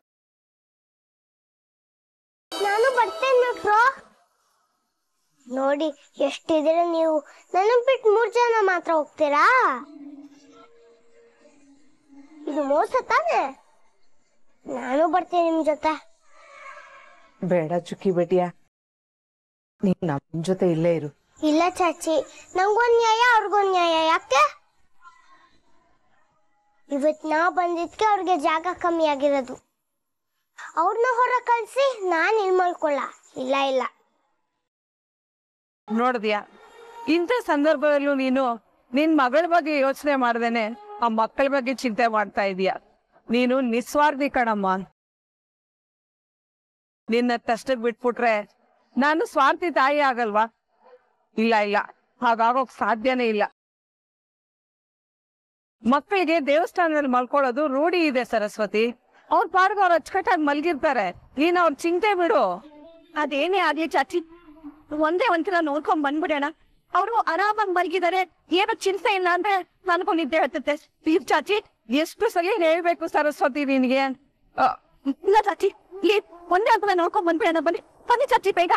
ನಾನು ಬರ್ತೇನೆ ನೋಡಿ, ಎಷ್ಟಿದ್ರೆ ನೀವು ನನ್ನ ಬಿಟ್ಟು ಮೂರ್ ಜನ ಮಾತ್ರ ಹೋಗ್ತೀರಾ? ಇದು ಮೋಸ ತಾನೆ? ನಾನು ಬರ್ತೀನಿ ನಿಮ್ ಜೊತೆ. ಬೇಡ ಚುಕ್ಕಿ ಬೇಟಿಯ. ನೀನ್ ನಮ್ ಜೊತೆ ಇಲ್ಲೇ ಇರು. ಇಲ್ಲ ಚಾಚಿ ನಂಗೊಂದ್ ನ್ಯಾಯ ಅವ್ರಿಗೊಂದ್ ನ್ಯಾಯ ಯಾಕೆ? ಇವತ್ ನಾ ಬಂದಿದ್ಕೆ ಅವ್ರಿಗೆ ಜಾಗ ಕಮ್ಮಿ ಆಗಿರೋದು. ಅವ್ರನ್ನ ಹೊರ ಕಳ್ಸಿ ನಾನ್ ಇಲ್ ಮಲ್ಕೊಳ್ಳ ಇಲ್ಲ ಇಲ್ಲ. ನೋಡಿದ್ಯಾ ಇಂಥ ಸಂದರ್ಭದಲ್ಲೂ ನೀನು ನಿನ್ ಮಗಳ ಬಗ್ಗೆ ಯೋಚನೆ ಮಾಡ್ದೇನೆ ಆ ಮಕ್ಕಳ ಬಗ್ಗೆ ಚಿಂತೆ ಮಾಡ್ತಾ ಇದೀಯ? ನೀನು ನಿಸ್ವಾರ್ಥಿ ಕಣಮ್ಮ ನಿನ್ನ ತಷ್ಟಕ್ ಬಿಟ್ಬಿಟ್ರೆ ನಾನು ಸ್ವಾರ್ಥಿ ತಾಯಿ ಆಗಲ್ವಾ? ಇಲ್ಲ ಇಲ್ಲ. ಹಾಗಾಗೋಕ್ ಸಾಧ್ಯನೇ ಇಲ್ಲ. ಮಕ್ಕಳಿಗೆ ದೇವಸ್ಥಾನದಲ್ಲಿ ಮಲ್ಕೊಳ್ಳೋದು ರೂಢಿ ಇದೆ ಸರಸ್ವತಿ. ಅವ್ರ ಪಾರ್ಗ ಅವ್ರು ಅಚ್ಚುಕಟ್ಟಾಗಿ ಮಲ್ಗಿರ್ತಾರೆ. ನೀನ್ ಅವ್ರ ಚಿಂತೆ ಬಿಡು. ಅದೇನೇ ಆಗ್ಲಿ, ಚಾಚಿ. ಒಂದೇ ಒಂದ್ಸಲ ನೋಡ್ಕೊಂಡ್ ಬಂದ್ಬಿಡೋಣ. ಅವರು ಆರಾಮಾಗಿ ಮಲಗಿದ್ದಾರೆ. ಏನೋ ಚಿಂತೆ ಇಲ್ಲ ಅಂದ್ರೆ ನನಗೂ ನಿದ್ದೆ ಹತ್ತುತ್ತೆ ಪ್ಲೀಸ್ ಚಾಚಿ, ಎಷ್ಟು ಸರಿ ಹೇಳ್ಬೇಕು ಸರಸ್ವತಿ ನಿನ್ಗೆ? ಇಲ್ಲ ಚಾಚಿ, ಪ್ಲೀಸ್, ಒಂದೇ ಒಂದ್ಸಲ ನೋಡ್ಕೊಂಡ್ ಬಂದ್ಬಿಡೋಣ, ಬನ್ನಿ. ಬನ್ನಿ ಚಾಚಿ, ಬೇಗ.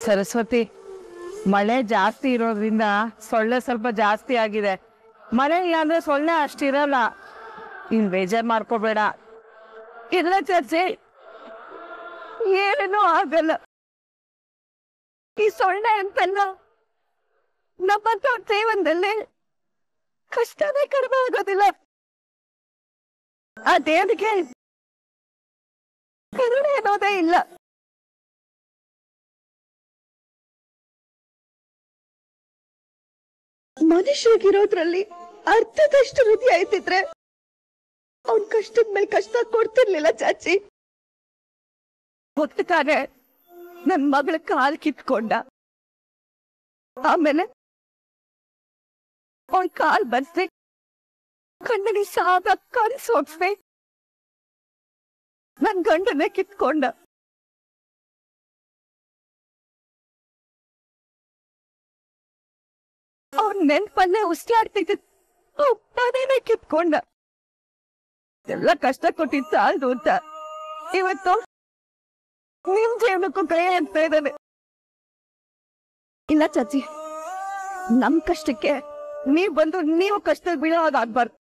ಸರಸ್ವತಿ, ಮಳೆ ಜಾಸ್ತಿ ಇರೋದ್ರಿಂದ ಸೊಳ್ಳೆ ಸ್ವಲ್ಪ ಜಾಸ್ತಿ ಆಗಿದೆ. ಮಳೆ ಇಲ್ಲ ಅಂದ್ರೆ ಸೊಳ್ಳೆ ಅಷ್ಟಿರಲ್ಲ. ನೀನ್ ಬೇಜಾರ್ ಮಾಡ್ಕೋಬೇಡ. ಇಲ್ಲ ಚರ್ಚೆ. ಏನೂ ಆಗಲ್ಲ. ಈ ಸೊಳ್ಳೆ ಅಂತಲ್ಲ ನಮ್ಮಂತ ಜೀವನದಲ್ಲಿ ಕಷ್ಟನೇ ಕಡಿಮೆ ಆಗೋದಿಲ್ಲ. ಆ ದೇವರಿಗೆ ಕರುಣೆ ಅನ್ನೋದೇ ಇಲ್ಲ. ಮನುಷ್ಯರಿಗಿರೋದ್ರಲ್ಲಿ ಅರ್ಧದಷ್ಟು ಹೃದಯ ಆಯ್ತಿದ್ರೆ ಅವ್ನ್ ಕಷ್ಟದ ಮೇಲೆ ಕಷ್ಟ ಕೊಡ್ತಿರ್ಲಿಲ್ಲ ಚಾಚಿ. ಹೊತ್ತಾನೆ ನನ್ ಮಗಳ ಕಾಲ್ ಕಿತ್ಕೊಂಡ. ಆಮೇಲೆ ಅವನ್ ಕಾಲ್ ಬರ್ಸಿ ಕಣ್ಣಿಗೆ ಸಾಗ ಕನ್ಸೋಗ್ಸಿ ನನ್ ಗಂಡನೇ ಕಿತ್ಕೊಂಡ. ಅವ್ನ್ ನೆನ್ಪಲ್ಲೇ ಉಸಿರಾಡ್ತಿದ್ದ ತಾನೇನೆ ಕಿತ್ಕೊಂಡ. ಎಲ್ಲ ಕಷ್ಟ ಕೊಟ್ಟಿದ್ದ ಸಾಲದು ಅಂತ. ಇವತ್ತು ನಿಮ್ ಜೀವನಕ್ಕೂ ಕೈ ಅಂತ ಇದ್ದಾನೆ. ಇಲ್ಲ ಚಾಚಿ, ನಮ್ ಕಷ್ಟಕ್ಕೆ ನೀವ್ ಬಂದು ನೀವು ಕಷ್ಟ ಬೀಳೋದಾಗ್ಬಾರ್ದು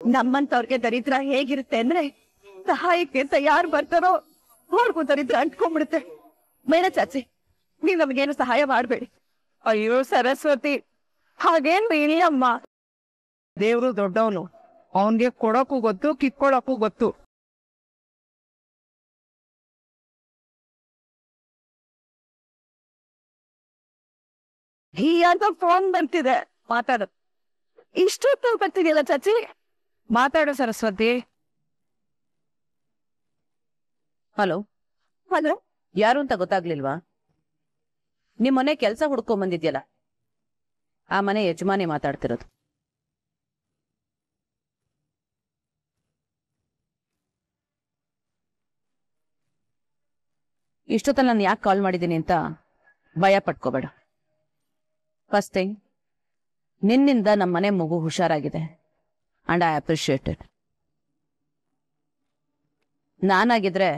ನಮ್ಮಂತವ್ರಿಗೆ ದರಿದ್ರ ಹೇಗಿರುತ್ತೆ ಅಂದ್ರೆ ಸಹಾಯಕ್ಕೆ ಅಂತ ಯಾರು ಬರ್ತಾರೋ ಅವ್ರಿಗೂ ದರಿದ್ರ ಅಂಟ್ಕೊಂಡ್ಬಿಡುತ್ತೆ. ಮೇಡ ಚಾಚಿ, ನೀವ್ ನಮ್ಗೇನು ಸಹಾಯ ಮಾಡ್ಬೇಡಿ. ಅಯ್ಯೋ ಸರಸ್ವತಿ ಹಾಗೇನ್ ಇಲ್ಲಮ್ಮ? ದೇವ್ರು ದೊಡ್ಡವನು. ಅವನ್ಗೆ ಕೊಡಕ್ಕೂ ಗೊತ್ತು ಕಿತ್ಕೊಳಕ್ಕೂ ಗೊತ್ತು. ಹೀ ಅಂತ ಫೋನ್ ಬರ್ತಿದೆ. ಮಾತಾಡು. ಇಷ್ಟೊತ್ತು ಬರ್ತಿದೆಯಲ್ಲ ಚಾಚಿ? ಮಾತಾಡು ಸರಸ್ವತಿ. ಹಲೋ. ಹಲೋ. ಯಾರು ಅಂತ ಗೊತ್ತಾಗ್ಲಿಲ್ವಾ? ನಿಮ್ ಮನೆ ಕೆಲಸ ಹುಡ್ಕೊಂಡ್ ಬಂದಿದ್ಯಲ್ಲ? ಆ ಮನೆ ಯಜಮಾನಿ ಮಾತಾಡ್ತಿರೋದು. ಇಷ್ಟೊತ್ತಲ್ಲಿ ನಾನು ಯಾಕೆ ಕಾಲ್ ಮಾಡಿದ್ದೀನಿ ಅಂತ ಭಯ ಪಟ್ಕೋಬೇಡ. ಫಸ್ಟ್ ಥಿಂಗ್ ನಿನ್ನಿಂದ ನಮ್ಮ ಮನೆ ಮಗು ಹುಷಾರಾಗಿದೆ. ಅಂಡ್ ಐ ಅಪ್ರಿಷಿಯೇಟ್ ಇಟ್ ನಾನಾಗಿದ್ರೆ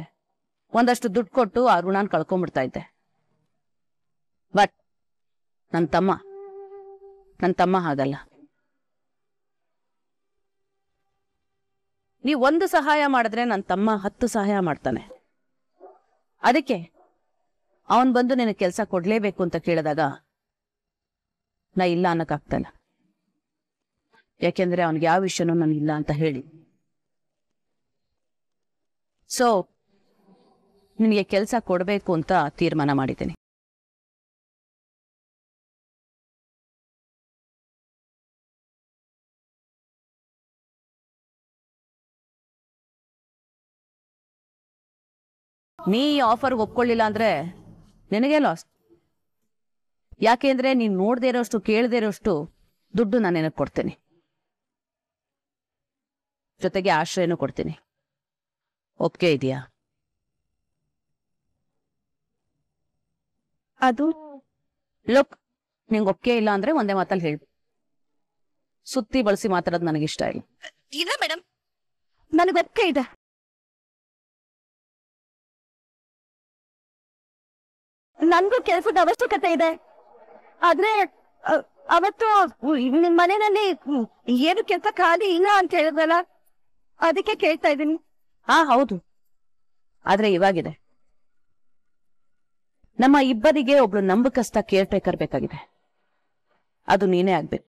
ಒಂದಷ್ಟು ದುಡ್ಡು ಕೊಟ್ಟು ಆ ಋಣಾನ್ ಕಳ್ಕೊಂಡ್ಬಿಡ್ತಾ ಇದ್ದೆ. ಬಟ್ ನನ್ನ ತಮ್ಮ ನನ್ನ ತಮ್ಮ ಹಾಗಲ್ಲ. ನೀವು ಒಂದು ಸಹಾಯ ಮಾಡಿದ್ರೆ ನನ್ನ ತಮ್ಮ ಹತ್ತು ಸಹಾಯ ಮಾಡ್ತಾನೆ. ಅದಕ್ಕೆ ಅವನ್ ಬಂದು ನಿನಗೆ ಕೆಲಸ ಕೊಡ್ಲೇಬೇಕು ಅಂತ ಕೇಳಿದಾಗ ನಾ ಇಲ್ಲ ಅನ್ನಕ್ಕಾಗ್ತಲ್ಲ ಯಾಕೆಂದ್ರೆ ಅವನಿಗೆ ಯಾವ ವಿಷಯನೂ ನಾನು ಇಲ್ಲ ಅಂತ ಹೇಳಿ. ಸೊ ನಿನಗೆ ಕೆಲಸ ಕೊಡಬೇಕು ಅಂತ ತೀರ್ಮಾನ ಮಾಡಿದ್ದೀನಿ. ನೀ ಆಫರ್ ಒಪ್ಕೊಳ್ಳಿಲ್ಲ ಅಂದ್ರೆ ನಿನಗೆ ಲಾಸ್ ಯಾಕೆಂದ್ರೆ ನೀನ್ ನೋಡದೇ ಇರೋಷ್ಟು ಕೇಳದೇ ಇರೋಷ್ಟು ದುಡ್ಡು ನಾನು ನಿನಗೆ ಕೊಡ್ತೀನಿ. ಜೊತೆಗೆ ಆಶ್ರಯನೂ ಕೊಡ್ತೀನಿ. ಒಪ್ಗೆ ಇದೆಯಾ? ಅದು? ಲುಕ್ ನಿಂಗೆ ಒಪ್ಗೆ ಇಲ್ಲ ಅಂದ್ರೆ ಒಂದೇ ಮಾತಲ್ಲಿ ಹೇಳಿ. ಸುತ್ತಿ ಬಳಸಿ ಮಾತಾಡೋದು ನನಗಿಷ್ಟ ಇಲ್ಲ. ಇಲ್ಲ ಮೇಡಮ್ ನನಗೆ ಒಪ್ಪಿಗೆ ಇದೆ. ನನ್ಗೂ ಕೆಲಸದ ಅವಶ್ಯಕತೆ ಇದೆ. ಆದ್ರೆ ಅವತ್ತು ನಿಮ್ ಮನೆಯಲ್ಲಿ ಏನು ಕೆಲಸ ಖಾಲಿ ಇಲ್ಲ ಅಂತ ಹೇಳಿದ್ರಲ್ಲ ಅದಕ್ಕೆ ಕೇಳ್ತಾ ಇದ್ದೀನಿ. ಹಾ ಹೌದು. ಆದ್ರೆ ಇವಾಗಿದೆ. ನಮ್ಮ ಇಬ್ಬರಿಗೆ ಒಬ್ಳು ನಂಬಕಸ್ತ ಕೇರ್ ಟೇಕರ್ ಬೇಕಾಗಿದೆ. ಅದು ನೀನೇ ಆಗ್ಬೇಕು.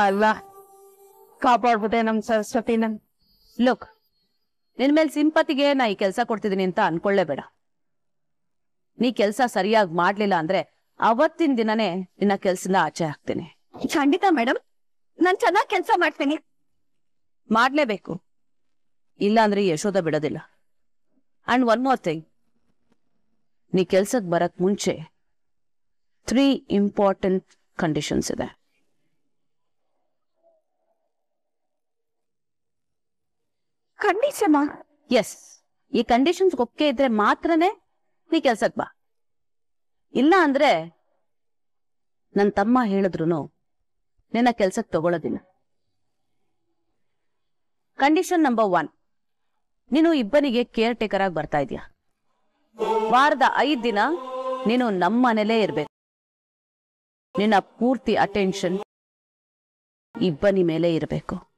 ಅಲ್ಲ. ಕಾಪಾಡ್ಬೋದೆ ನಮ್ ಸರಸ್ವತಿ ನನ್ ಲುಕ್ ನಿನ್ ಮೇಲೆ ಸಿಂಪತಿಗೆ ನಾ ಈ ಕೆಲಸ ಕೊಡ್ತಿದ್ದೀನಿ ಅಂತ ಅನ್ಕೊಳ್ಳೇಬೇಡ. ನೀ ಕೆಲಸ ಸರಿಯಾಗಿ ಮಾಡ್ಲಿಲ್ಲ ಅಂದ್ರೆ ಅವತ್ತಿನ ದಿನನೇ ನಿನ್ನ ಕೆಲ್ಸದಿಂದ ಆಚೆ ಹಾಕ್ತೇನೆ. ಖಂಡಿತ ಮೇಡಮ್ ನಾನ್ ಚೆನ್ನಾಗಿ ಕೆಲಸ ಮಾಡ್ತೀನಿ. ಮಾಡ್ಲೇಬೇಕು. ಇಲ್ಲ ಅಂದ್ರೆ ಯಶೋಧ ಬಿಡೋದಿಲ್ಲ. ಅಂಡ್ ಒನ್ ಮೋರ್ ಥಿಂಗ್ ನೀ ಕೆಲ್ಸಕ್ಕೆ ಬರಕ್ ಮುಂಚೆ ತ್ರೀ ಇಂಪಾರ್ಟೆಂಟ್ ಕಂಡೀಷನ್ಸ್ ಇದೆ. ಖಂಡಿಸಮ್ಮ ಎಸ್ ಈ ಕಂಡೀಷನ್ಸ್ ಒಪ್ಕೆ ಇದ್ರೆ ಮಾತ್ರನೇ ನೀ ಕೆಲ್ಸಕ್ ಬಾ. ಇಲ್ಲ ಅಂದ್ರೆ ನನ್ನ ತಮ್ಮ ಹೇಳಿದ್ರು ನಿನ್ನ ಕೆಲ್ಸಕ್ ತಗೊಳ್ಳೋದಿಲ್ಲ ಕಂಡೀಷನ್ ನಂಬರ್ ಒನ್ ನೀನು ಇಬ್ಬನಿಗೆ ಕೇರ್ ಟೇಕರ್ ಆಗಿ ಬರ್ತಾ ಇದೀಯ? ವಾರದ ಐದ್ ದಿನ ನೀನು ನಮ್ಮ ಮನೇಲೇ ಇರ್ಬೇಕು. ನಿನ್ನ ಪೂರ್ತಿ ಅಟೆನ್ಷನ್ ಇಬ್ಬನಿ ಮೇಲೆ ಇರಬೇಕು.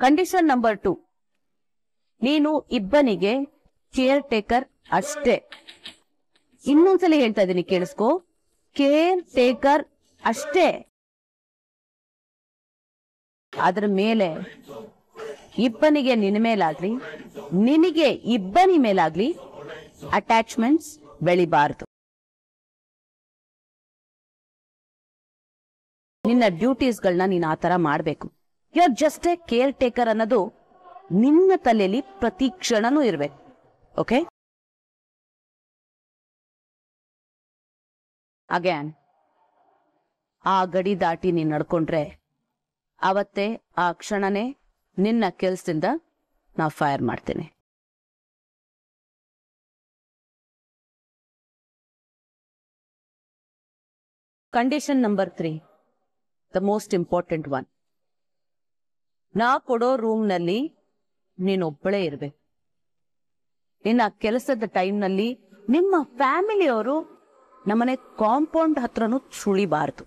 ಕಂಡೀಷನ್ ನಂಬರ್ ಟು ನೀನು ಇಬ್ಬನಿಗೆ ಕೇರ್ ಟೇಕರ್ ಅಷ್ಟೇ. ಇನ್ನೊಂದ್ಸಲ ಹೇಳ್ತಾ ಇದ್ದೀನಿ, ಕೇಳಿಸ್ಕೋ. ಕೇರ್ ಟೇಕರ್ ಅಷ್ಟೇ. ಅದ್ರ ಮೇಲೆ ಇಬ್ಬನಿಗೆ ನಿನ್ನ ಮೇಲಾಗ್ಲಿ, ನಿನಗೆ ಇಬ್ಬನಿ ಮೇಲಾಗ್ಲಿ ಅಟ್ಯಾಚ್ಮೆಂಟ್ಸ್ ಬೆಳಿಬಾರದು. ನಿನ್ನ ಡ್ಯೂಟೀಸ್ಗಳನ್ನ ನೀನು ಆ ತರ ಮಾಡ್ಬೇಕು. You are just a caretaker ಅನ್ನೋದು ನಿನ್ನ ತಲೆಯಲ್ಲಿ ಪ್ರತಿ ಕ್ಷಣನೂ ಇರಬೇಕು. ಓಕೆ ಅಗ್ಯಾನ್ ಆ ಗಡಿ ದಾಟಿ ನೀನ್ ನಡ್ಕೊಂಡ್ರೆ ಅವತ್ತೇ ಆ ಕ್ಷಣನೇ ನಿನ್ನ ಕೆಲ್ಸದಿಂದ ನಾ ಫೈರ್ ಮಾಡ್ತೀನಿ. Condition number three the most important one ನಾ ಕೊಡೋ ರೂಮ್ನಲ್ಲಿ ನೀನೊಬ್ಬಳೇ ಇರ್ಬೇಕು. ಇನ್ನ ಕೆಲಸದ ಟೈಮ್ನಲ್ಲಿ ನಿಮ್ಮ ಫ್ಯಾಮಿಲಿಯವರು ನಮ್ಮನೆ ಕಾಂಪೌಂಡ್ ಹತ್ರನೂ ಸುಳಿಬಾರದು.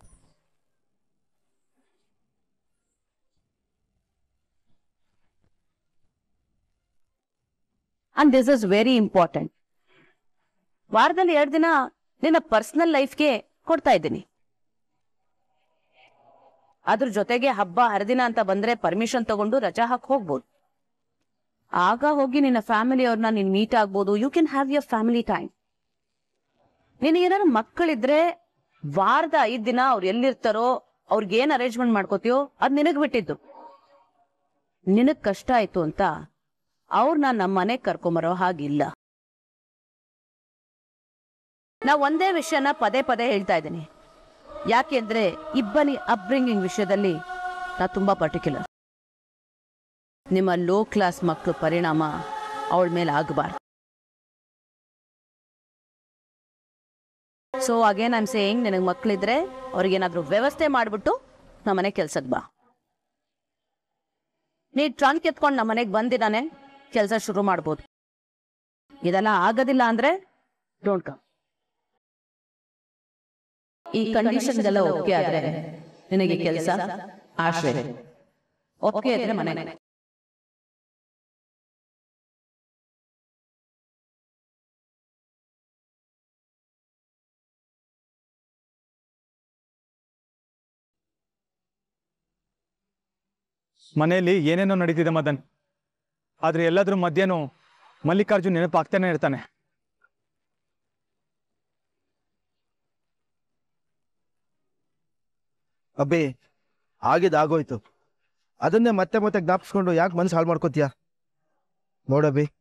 And this is very important ವಾರದಲ್ಲಿ ಎರಡು ದಿನ ನಿನ್ನ ಪರ್ಸನಲ್ ಲೈಫ್ಗೆ ಕೊಡ್ತಾ ಇದ್ದೀನಿ. ಅದ್ರ ಜೊತೆಗೆ ಹಬ್ಬ ಹರಿದಿನ ಅಂತ ಬಂದ್ರೆ ಪರ್ಮಿಷನ್ ತಗೊಂಡು ರಜಾ ಹಾಕಿ ಹೋಗ್ಬೋದು. ಆಗ ಹೋಗಿ ನಿನ್ನ ಫ್ಯಾಮಿಲಿ ಅವ್ರನ್ನ ನೀನ್ ಮೀಟ್ ಆಗ್ಬೋದು. You can have your family time ನಿನಗೇನಾದ್ರು ಮಕ್ಕಳಿದ್ರೆ ವಾರದ ಐದ್ ದಿನ ಅವ್ರು ಎಲ್ಲಿರ್ತಾರೋ, ಅವ್ರಿಗೆ ಏನ್ ಅರೇಂಜ್ಮೆಂಟ್ ಮಾಡ್ಕೋತೀಯೋ ಅದ್ ನಿನಗ್ ಬಿಟ್ಟಿದ್ದು. ನಿನಗ್ ಕಷ್ಟ ಆಯ್ತು ಅಂತ ಅವ್ರನ್ನ ನಮ್ಮ ಮನೆಗ್ ಕರ್ಕೊಂಬರೋ ಹಾಗಿಲ್ಲ. ನಾ ಒಂದೇ ವಿಷಯನ ಪದೇ ಪದೇ ಹೇಳ್ತಾ ಇದ್ದೀನಿ. ಯಾಕೆಂದ್ರೆ ಇಬ್ಬನಿ ಅಪ್ಬ್ರಿಂಗಿಂಗ್ ವಿಷಯದಲ್ಲಿ ನಾ ತುಂಬಾ ಪರ್ಟಿಕ್ಯುಲರ್ ನಿಮ್ಮ ಲೋ ಕ್ಲಾಸ್ ಮಕ್ಕಳು ಪರಿಣಾಮ ಅವಳ ಮೇಲೆ ಆಗಬಾರ್ದು. ಸೊ ಅಗೇನ್ ಐಮ್ ಸೇಯಿಂಗ್ ನಿನಗೆ ಮಕ್ಕಳಿದ್ರೆ ಅವ್ರಿಗೇನಾದರೂ ವ್ಯವಸ್ಥೆ ಮಾಡಿಬಿಟ್ಟು ನಮ್ಮನೆ ಕೆಲ್ಸಕ್ಕೆ ಬಾ. ನೀ ಟ್ರಂಕ್ ಎತ್ಕೊಂಡು ನಮ್ಮನೆಗೆ ಬಂದಿದ್ದಾನೆ ಕೆಲಸ ಶುರು ಮಾಡ್ಬೋದು. ಇದೆಲ್ಲ ಆಗೋದಿಲ್ಲ ಅಂದ್ರೆ ಡೋಂಟ್ ಕಮ್ ಈ ಕಂಡೀಷನ್ಗೆಲ್ಲ ಓಕೆ ಆದ್ರೆ ನಿನಗೆ ಕೆಲಸ? ಆಶ್ರಯ. ಓಕೆ ಆದ್ರೆ ಮನೆ. ಮನೆಯಲ್ಲಿ ಏನೇನೋ ನಡೀತಿದೆ ಮದನ್. ಆದ್ರೆ ಎಲ್ಲಾದ್ರೂ ಮಧ್ಯನೂ ಮಲ್ಲಿಕಾರ್ಜುನ್ ನೆನಪಾಗ್ತಾನೆ ಇರ್ತಾನೆ. ಅಬ್ಬಿ ಆಗಿದ್ದು ಆಗೋಯ್ತು. ಅದನ್ನೇ ಮತ್ತೆ ಮತ್ತೆ ಜ್ಞಾಪಿಸ್ಕೊಂಡು ಯಾಕೆ ಮನ್ಸು ಹಾಳು ಮಾಡ್ಕೋತೀಯ? ನೋಡಬ್ಬಿ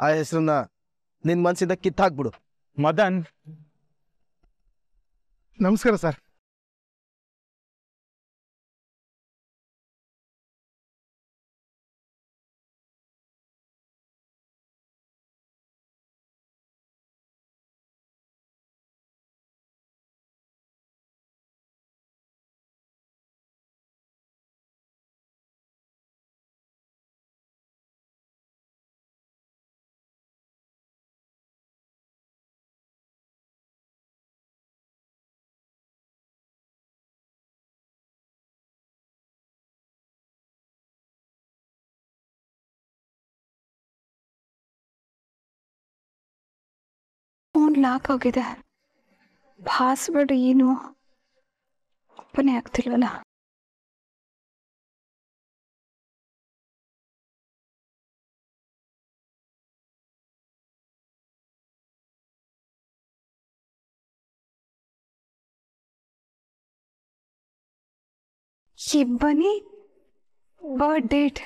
ಆ ಹೆಸರನ್ನ ನಿನ್ನ ಮನ್ಸಿಂದ ಕಿತ್ತಾಕ್ಬಿಡು. ಮದನ್. ನಮಸ್ಕಾರ ಸರ್. ಫೋನ್ ಲಾಕ್ ಆಗಿದೆ. ಪಾಸ್ವರ್ಡ್ ಏನು? ಓಪನೇ ಆಗ್ತಿಲ್ವಲ್ಲ? ಇಬ್ಬನಿ ಬರ್ತ್ ಡೇಟ್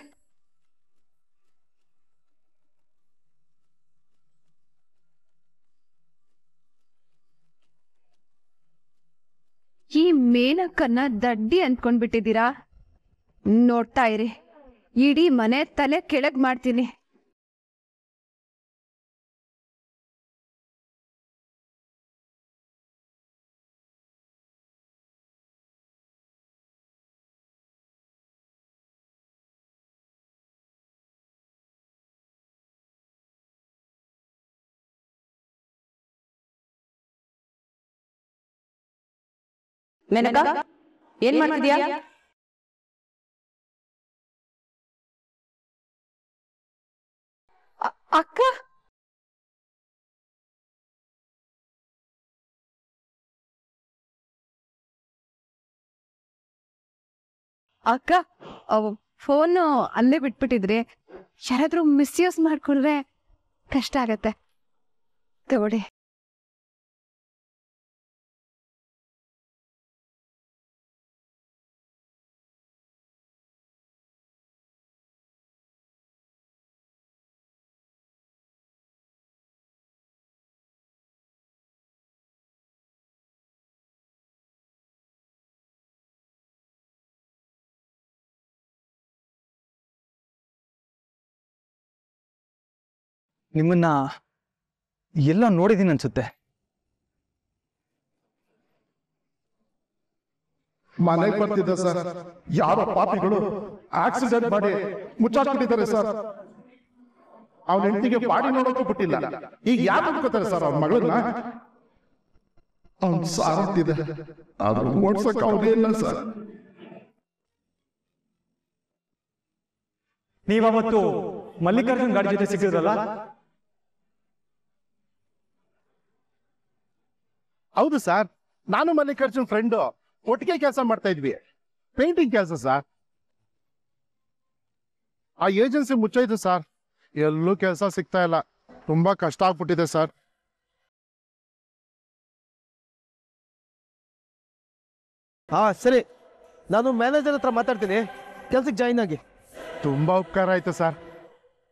ಈ ಮೇನಕ್ಕನ್ನ ದಡ್ಡಿ ಅಂದ್ಕೊಂಡ್ಬಿಟ್ಟಿದ್ದೀರಾ? ನೋಡ್ತಾ ಇರಿ. ಇಡೀ ಮನೆ ತಲೆ ಕೆಳಗ್ ಮಾಡ್ತೀನಿ. ಮೇನಕ? ಏನ್ ಮಾಡ್ತಿದ್ಯಾ? ಅಕ್ಕ? ಅಕ್ಕ ಫೋನ್ ಅಲ್ಲೇ ಬಿಟ್ಬಿಟ್ಟಿದ್ರಿ. ಯಾರಾದ್ರೂ ಮಿಸ್ಯೂಸ್ ಮಾಡ್ಕೊಂಡ್ರೆ ಕಷ್ಟ ಆಗತ್ತೆ. ತಗೊಳ್ಳಿ. ನಿಮ್ಮನ್ನ ಎಲ್ಲ ನೋಡಿದೀನಿ ಅನ್ಸುತ್ತೆ. ಮನೆಗೆ ಬರ್ತಿದ್ದೆ ಸರ್. ಯಾರೋ ಪಾಪಿಗಳು ಆಕ್ಸಿಡೆಂಟ್ ಮಾಡಿ ಮುಚ್ಚಾಕ್ಬಿಟ್ಟಿದ್ದಾರೆ ಸರ್. ಅವನ ಹೆಂಡತಿಗೆ ಬಾಡಿ ನೋಡೋಕೆ ಬಿಟ್ಟಿಲ್ಲ. ಈಗ ಯಾರು ಅನ್ಕೋತಾರೆ ಸರ್ ಅವ್ನ ಮಗಳನ್ನ? ಅವ್ನ್ ಸಾರತ್ತಿದೆ ಆದ್ರೂ ಓಡ್ಸಕ್ ಅವನೇ ಇಲ್ಲ ಸರ್. ನೀವವತ್ತು ಮಲ್ಲಿಕಾರ್ಜುನ್ ಗಾಡಿ ಜೊತೆ ಸಿಕ್ಕಿದ್ರಲ್ಲ? ಹೌದು ಸರ್ ನಾನು ಮಲ್ಲಿಕಾರ್ಜುನ್ ಫ್ರೆಂಡು ಒಟ್ಟಿಗೆ ಕೆಲಸ ಮಾಡ್ತಾ ಇದ್ವಿ. ಪೇಂಟಿಂಗ್ ಕೆಲಸ ಸರ್ ಆ ಏಜೆನ್ಸಿ ಮುಚ್ಚೋಯ್ತು ಸರ್ ಎಲ್ಲೂ ಕೆಲಸ ಸಿಗ್ತಾ ಇಲ್ಲ. ತುಂಬಾ ಕಷ್ಟ ಆಗ್ಬಿಟ್ಟಿದೆ ಸರ್ ಹಾ ಸರಿ. ನಾನು ಮ್ಯಾನೇಜರ್ ಹತ್ರ ಮಾತಾಡ್ತೀನಿ. ಕೆಲ್ಸಕ್ಕೆ ಜಾಯಿನ್ ಆಗಿ. ತುಂಬಾ ಉಪಕಾರ ಆಯ್ತು ಸರ್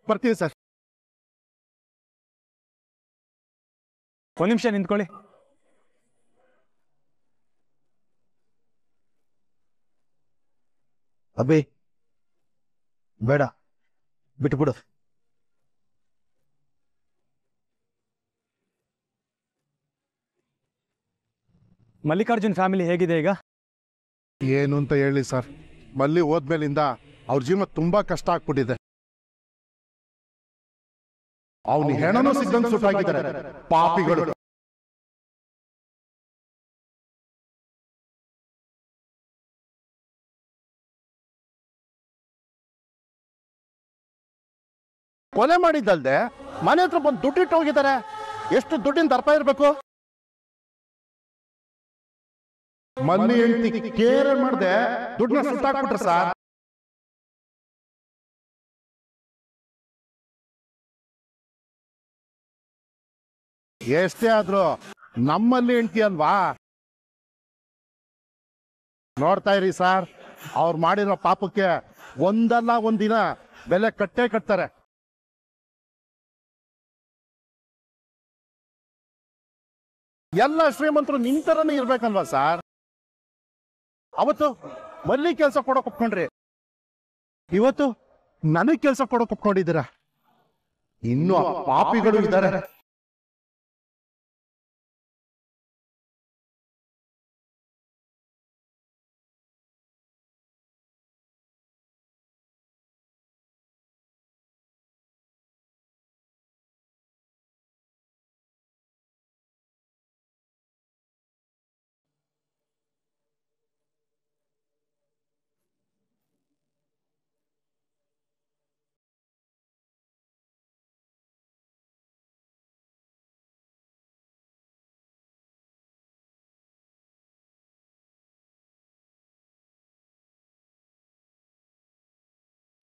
ಬರ್ತೀವಿ ಸರ್ ಒಂದ್ ನಿಮಿಷ ನಿಂತ್ಕೊಳ್ಳಿ. ಅಭಿ ಬೇಡ. ಬಿಟ್ಬಿಡು. ಮಲ್ಲಿಕಾರ್ಜುನ್ ಫ್ಯಾಮಿಲಿ ಹೇಗಿದೆ ಈಗ? ಏನು ಅಂತ ಹೇಳಿ ಸರ್. ಮಲ್ಲಿ ಹೋದ್ಮೇಲಿಂದ ಅವ್ರ ಜೀವನ ತುಂಬಾ ಕಷ್ಟ ಆಗ್ಬಿಟ್ಟಿದೆ. ಅವನು ಹೆಣನೂ ಸಿದ್ಧಾಂತ ಸುಟ್ಟಾಗಿದ್ದಾರೆ. ಪಾಪಿಗಳು. ಕೊಲೆ ಮಾಡಿದ್ದಲ್ದೆ ಮನೆ ಹತ್ರ ಬಂದು ದುಡ್ಡಿಟ್ಟು ಹೋಗಿದ್ದಾರೆ. ಎಷ್ಟು ದುಡ್ಡಿನ ದರ್ಪ ಇರಬೇಕು? ಹೆಂಡತಿ ಕೇರ್ ಮಾಡ್ದೆ ದುಡ್ಡನ್ನ ಸುಟ್ಟಾಕ್ಬಿಟ್ರೆ ಸರ್. ಎಷ್ಟೇ ಆದ್ರೂ ನಮ್ಮಲ್ಲಿ ಹೆಂಡತಿ ಅಲ್ವಾ? ನೋಡ್ತಾ ಇರಿ ಸರ್, ಅವ್ರು ಮಾಡಿರೋ ಪಾಪಕ್ಕೆ ಒಂದಲ್ಲ ಒಂದಿನ ಬೆಲೆ ಕಟ್ಟೇ ಕಟ್ತಾರೆ. ಎಲ್ಲ ಶ್ರೀಮಂತರು ನಿಂತರನೇ ಇರ್ಬೇಕಲ್ವಾ ಸರ್? ಅವತ್ತು ಮಲ್ಲಿ ಕೆಲಸ ಕೊಡೋಕೆ ಒಪ್ಕೊಂಡ್ರಿ. ಇವತ್ತು ನನಗ್ ಕೆಲಸ ಕೊಡೋಕೆ ಒಪ್ಕೊಂಡಿದ್ದೀರಾ? ಇನ್ನು ಪಾಪಿಗಳು ಇದ್ದಾರೆ.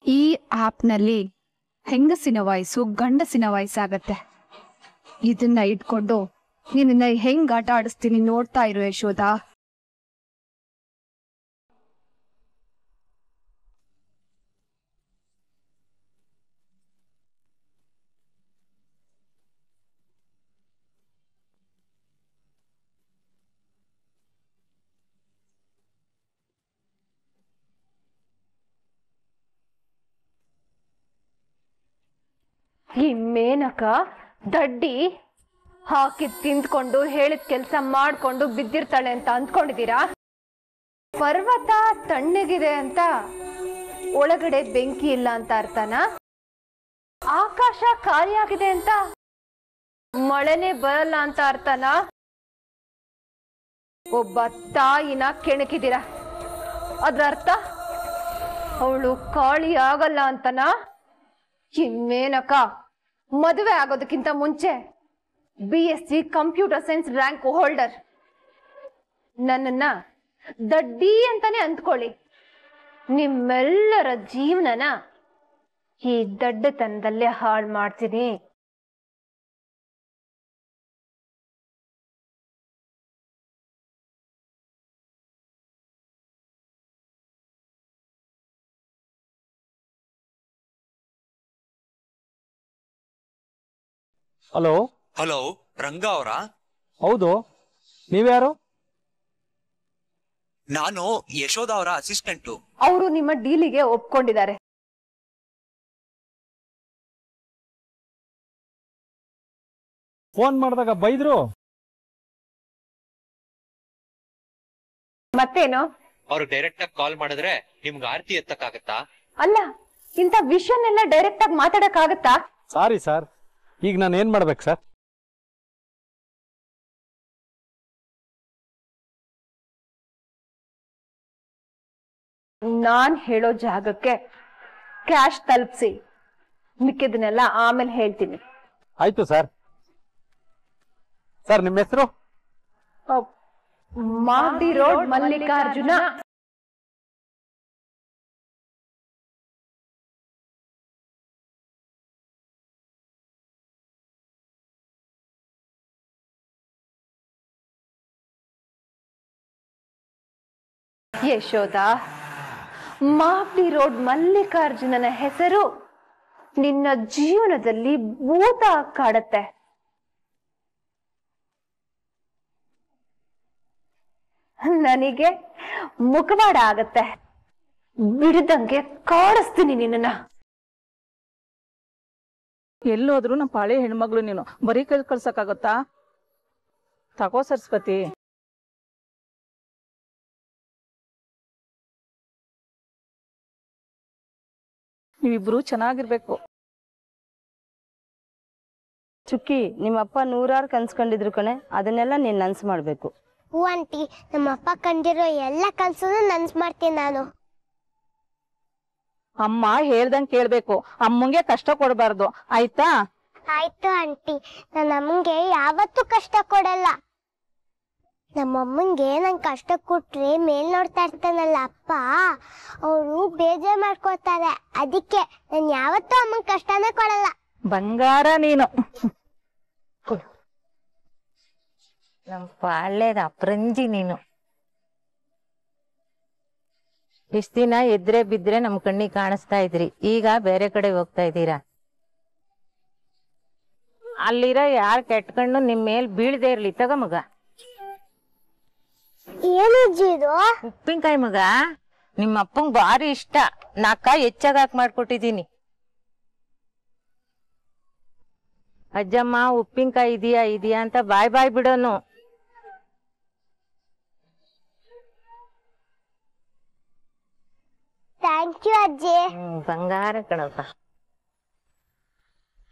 ಈ ಆಪ್ನಲ್ಲಿ ಹೆಂಗಸಿನ ವಯಸ್ಸು ಗಂಡಸಿನ ವಯಸ್ಸಾಗತ್ತೆ ಇದನ್ನ ಇಟ್ಕೊಂಡು ನಿನ್ನ ಹೆಂಗ್ ಆಟ ಆಡಿಸ್ತೀನಿ ನೋಡ್ತಾ ಇರು ಯಶೋದ ಈ ಮೇನಕ ದಡ್ಡಿ ಹಾಕಿ ತಿಂದ್ಕೊಂಡು ಹೇಳಿದ ಕೆಲಸ ಮಾಡ್ಕೊಂಡು ಬಿದ್ದಿರ್ತಾಳೆ ಅಂತ ಅಂದ್ಕೊಂಡಿದ್ದೀರಾ? ಪರ್ವತ ತಣ್ಣಗಿದೆ ಅಂತ ಒಳಗಡೆ ಬೆಂಕಿ ಇಲ್ಲ ಅಂತ ಅರ್ಥನ? ಆಕಾಶ ಖಾಲಿಯಾಗಿದೆ ಅಂತ ಮಳೆನೇ ಬರಲ್ಲ ಅಂತ ಅರ್ಥನ? ಒಬ್ಬ ತಾಯಿನ ಕೆಣಕಿದೀರ ಅದ್ರ ಅರ್ಥ ಅವಳು ಖಾಳಿ ಆಗಲ್ಲ ಅಂತನಾ ಇನ್ನೇನಕ್ಕ ಮದುವೆ ಆಗೋದಕ್ಕಿಂತ ಮುಂಚೆ B S C computer science rank holder ನನ್ನನ್ನ ದಡ್ಡಿ ಅಂತಾನೆ ಅಂದ್ಕೊಳ್ಳಿ. ನಿಮ್ಮೆಲ್ಲರ ಜೀವನನ ಈ ದಡ್ಡತನದಲ್ಲೇ ಹಾಳು ಮಾಡ್ತೀನಿ. ಹಲೋ? ಹಲೋ ರಂಗ ಅವರ? ಹೌದು. ನೀವ್ಯಾರು? ನಾನು ಯಶೋಧ ಅವರ ಅಸಿಸ್ಟೆಂಟು ಅವರು ನಿಮ್ಮ ಡೀಲಿಗೆ ಒಪ್ಕೊಂಡಿದ್ದಾರೆ. ಫೋನ್ ಮಾಡಿದಾಗ ಬೈದ್ರು? ಮತ್ತೇನು? ಅವ್ರು ಡೈರೆಕ್ಟ್ ಆಗಿ ಕಾಲ್ ಮಾಡಿದ್ರೆ ನಿಮ್ಗೆ ಆರತಿ ಎತ್ತಕ್ಕಾಗತ್ತಾ? ಅಲ್ಲ ಇಂಥ ವಿಷಯನೆಲ್ಲ ಡೈರೆಕ್ಟ್ ಆಗಿ ಮಾತಾಡಕ್ ಆಗತ್ತಾ ಸಾರಿ ಸರ್ ಈಗ ನಾನು ಏನು ಮಾಡ್ಬೇಕು ಸರ್ ನಾನ್ ಹೇಳೋ ಜಾಗಕ್ಕೆ ಕ್ಯಾಶ್ ತಲುಪಿಸಿ. ಮಿಕ್ಕಿದನ್ನೆಲ್ಲ ಆಮೇಲೆ ಹೇಳ್ತೀನಿ. ಆಯ್ತು ಸರ್ ಸರ್ ನಿಮ್ಮ ಹೆಸರು? ಮಾದಿ ರೋಡ್ ಮಲ್ಲಿಕಾರ್ಜುನ. ಯಶೋದ ಮಾಪ್ಲಿ ರೋಡ್ ಮಲ್ಲಿಕಾರ್ಜುನನ ಹೆಸರು ನಿನ್ನ ಜೀವನದಲ್ಲಿ ಭೂತ ಕಾಡತ್ತೆ. ನನಗೆ ಮುಖವಾಡ ಆಗತ್ತೆ. ಬಿಡದಂಗೆ ಕಾಡಿಸ್ತೀನಿ ನಿನ್ನ ಎಲ್ಲೋದ್ರು ನಮ್ಮ ಪಾಳೆ ಹೆಣ್ಮಗಳು ನೀನು. ಬರೀ ಕೈ ಕಳ್ಸಕ್ಕಾಗತ್ತಾ? ತಗೋ ಸರಸ್ವತಿ. ನೀವಿಬ್ರು ಚೆನ್ನಾಗಿರ್ಬೇಕು. ಚುಕ್ಕಿ ನಿಮ್ಮಪ್ಪ ನೂರಾರು ಕನ್ಸ್ಕೊಂಡಿದ್ರು ಕಣೆ ಅದನ್ನೆಲ್ಲ ನೀನ್ ನನ್ಸ್ ಮಾಡ್ಬೇಕು. ಹೂ ಆಂಟಿ ನಮ್ಮ ಅಪ್ಪ ಕಂಡಿರೋ ಎಲ್ಲ ಕನ್ಸನ್ನು ನನ್ಸ್ ಮಾಡ್ತೀನಿ ನಾನು. ಅಮ್ಮ ಹೇಳ್ದಂಗ್ ಕೇಳ್ಬೇಕು ಅಮ್ಮಂಗೆ ಕಷ್ಟ ಕೊಡಬಾರ್ದು ಆಯ್ತಾ? ಆಯ್ತು ಆಂಟಿ ನಾನು ಅಮ್ಮಂಗೆ ಯಾವತ್ತೂ ಕಷ್ಟ ಕೊಡಲ್ಲ. ನಮ್ಮ ನಂಗೆ ಕಷ್ಟ ಕೊಟ್ರೆ ಮೇಲ್ ನೋಡ್ತಾ ಇರ್ತಾನಲ್ಲ ಅಪ್ಪ. ಅವರು ಬೇಜಾರ್ ಮಾಡ್ಕೋತಾರೆ ಅದಕ್ಕೆ ನಾನು ಯಾವತ್ತೂ ಅಮ್ಮನ್ ಕಷ್ಟನೇ ಕೊಡಲ್ಲ. ಬಂಗಾರ ನೀನು. ನಮ್ ಪಾಳ್ಯದ ಅಪ್ರಂಜಿ ನೀನು. ಇಷ್ಟ ದಿನ ಎದ್ರೆ ಬಿದ್ರೆ ನಮ್ ಕಣ್ಣಿಗೆ ಕಾಣಿಸ್ತಾ ಇದ್ರಿ. ಈಗ ಬೇರೆ ಕಡೆ ಹೋಗ್ತಾ ಇದ್ದೀರಾ? ಅಲ್ಲಿರೋ ಯಾರ್ ಕೆಟ್ಕೊಂಡು ನಿಮ್ ಮೇಲ್ ಬೀಳ್ದೆ ಇರ್ಲಿ. ತಗ ಮಗ. ಏನು ಇದು ಉಪ್ಪಿನಕಾಯಿ ಮಗ ನಿಮ್ಮ ಅಪ್ಪಂಗ್ ಭಾರಿ ಇಷ್ಟ. ನಾಕ ಹೆಚ್ಚಾಗ್ ಹಾಕ್ ಮಾಡ್ಕೊಟ್ಟಿದೀನಿ. ಅಜ್ಜಮ್ಮ ಉಪ್ಪಿನಕಾಯಿ ಇದೆಯಾ ಇದೆಯಾ ಅಂತ ಬಾಯ್ ಬಾಯ್ ಬಿಡೋನು. ಥ್ಯಾಂಕ್ ಯು ಅಜ್ಜಿ. ಹ್ಮ್, ಬಂಗಾರ ಕಣಪ್ಪ.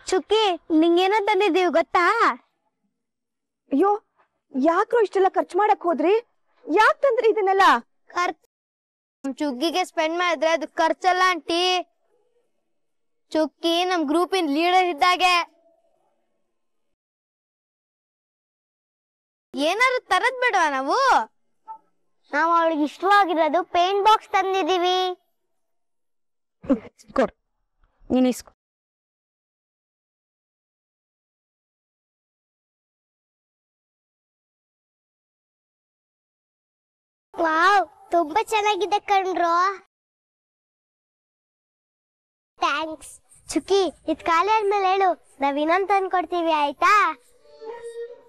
ಚುಕ್ಕಿ ನಿಂಗೇನೋ ತಂದಿದ್ದೀವಿ ಗೊತ್ತಾ? ಅಯ್ಯೋ ಯಾಕ್ರೋ ಇಷ್ಟೆಲ್ಲ ಖರ್ಚು ಮಾಡಕ್ ಹೋದ್ರಿ? ಯಾಕ್ ತಂದ್ರಿ ಇದನ್ನೆಲ್ಲ? ಖರ್ಚು ಚುಗ್ಗಿಗೆ ಸ್ಪೆಂಡ್ ಮಾಡಿದ್ರೆ ಅದು ಖರ್ಚಲ್ಲ ಆಂಟಿ. ಚುಕ್ಕಿ ನಮ್ ಗ್ರೂಪಿನ ಲೀಡರ್ ಇದ್ದಾಗೆ. ಏನಾದ್ರು ತರದ್ ಬೇಡವಾ ನಾವು? ನಾವು ಅವಳಿಗೆ ಇಷ್ಟವಾಗಿರೋದು ಪೇಂಟ್ ಬಾಕ್ಸ್ ತಂದಿದೀವಿ ನೀನು ಇಸ್ಕೊ. ವಾವ್, ತುಂಬಾ ಚೆನ್ನಾಗಿದೆ ಕಣ್ರು. ಥ್ಯಾಂಕ್ಸ್ ಚುಕ್ಕಿ, ಇದ್ ಖಾಲಿ ಆದ್ಮೇಲೆ ಹೇಳು. ನಾವ್ ಇನ್ನೊಂದ್ ತಂದ್ಕೊಡ್ತೀವಿ ಆಯ್ತಾ?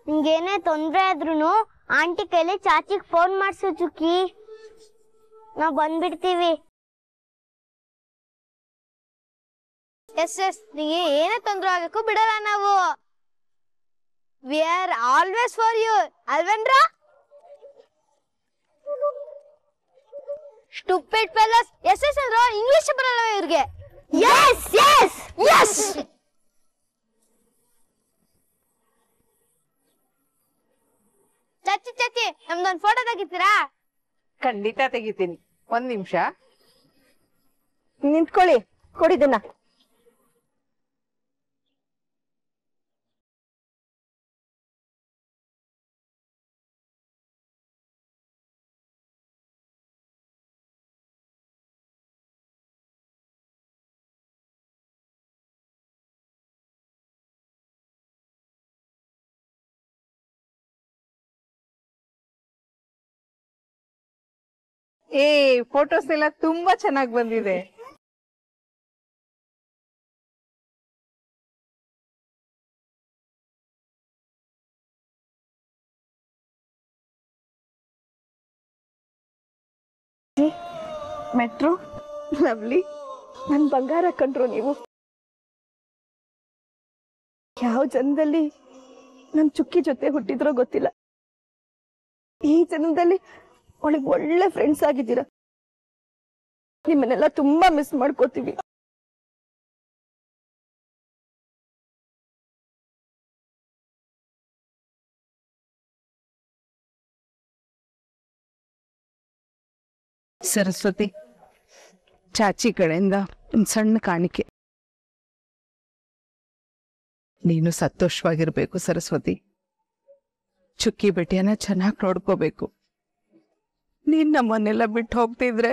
ನಿಂಗೇನೇ ತೊಂದ್ರೆ ಆದ್ರೂನು ಆಂಟಿ ಕೈಲಿ ಚಾಚಿಗ್ ಫೋನ್ ಮಾಡ್ಸು, ಚುಕ್ಕಿ. ನಾವ್ ಬಂದ್ಬಿಡ್ತೀವಿ. ಎಸ್ ಎಸ್ ನಿಂಗೆ ಏನೇ ತೊಂದ್ರೆ ಆಗಕ್ಕೂ ಬಿಡಲ್ಲ ನಾವು. We are always for you ಅಲ್ವೇನ್ರಾ? Stupid fellows yes yes ಅಂದ್ರೆ ಇಂಗ್ಲಿಷ್ ಬರಲ್ಲ ಇವ್ರಿಗೆ? ಎಸ್ ಎಸ್ ಎಸ್ ಚಚ್ಚಿ ಚಚ್ಚಿ ನಮ್ದೊಂದು ಫೋಟೋ ತೆಗಿತೀರಾ? ಖಂಡಿತ ತೆಗಿತೀನಿ. ಒಂದ್ ನಿಮಿಷ. ನಿಂತ್ಕೊಳ್ಳಿ ಕೊಡಿದನ್ನ ಏ ಫೋಟೋಸ್ ಎಲ್ಲ ತುಂಬಾ ಚೆನ್ನಾಗಿ ಬಂದಿದೆ. ಮೆಟ್ರೋ? ಲವ್ಲಿ. ನನ್ ಬಂಗಾರ ಕಂಡ್ರು ನೀವು. ಯಾವ ಜನ್ಮದಲ್ಲಿ ನಮ್ ಚುಕ್ಕಿ ಜೊತೆ ಹುಟ್ಟಿದ್ರೋ ಗೊತ್ತಿಲ್ಲ. ಈ ಜನ್ಮದಲ್ಲಿ ಅವಳಿಗೆ ಒಳ್ಳೆ ಫ್ರೆಂಡ್ಸ್ ಆಗಿದ್ದೀರಾ? ನಿಮ್ಮನ್ನೆಲ್ಲ ತುಂಬಾ ಮಿಸ್ ಮಾಡ್ಕೋತೀವಿ. ಸರಸ್ವತಿ, ಚಾಚಿ ಕಡೆಯಿಂದ ಒಂದು ಸಣ್ಣ ಕಾಣಿಕೆ. ನೀನು ಸಂತೋಷವಾಗಿರ್ಬೇಕು ಸರಸ್ವತಿ. ಚುಕ್ಕಿ ಬೆಟ್ಟಿಯನ್ನ ಚೆನ್ನಾಗಿ ನೋಡ್ಕೋಬೇಕು. ನೀನ್ ನಮ್ಮನ್ನೆಲ್ಲ ಬಿಟ್ಟು ಹೋಗ್ತಿದ್ರೆ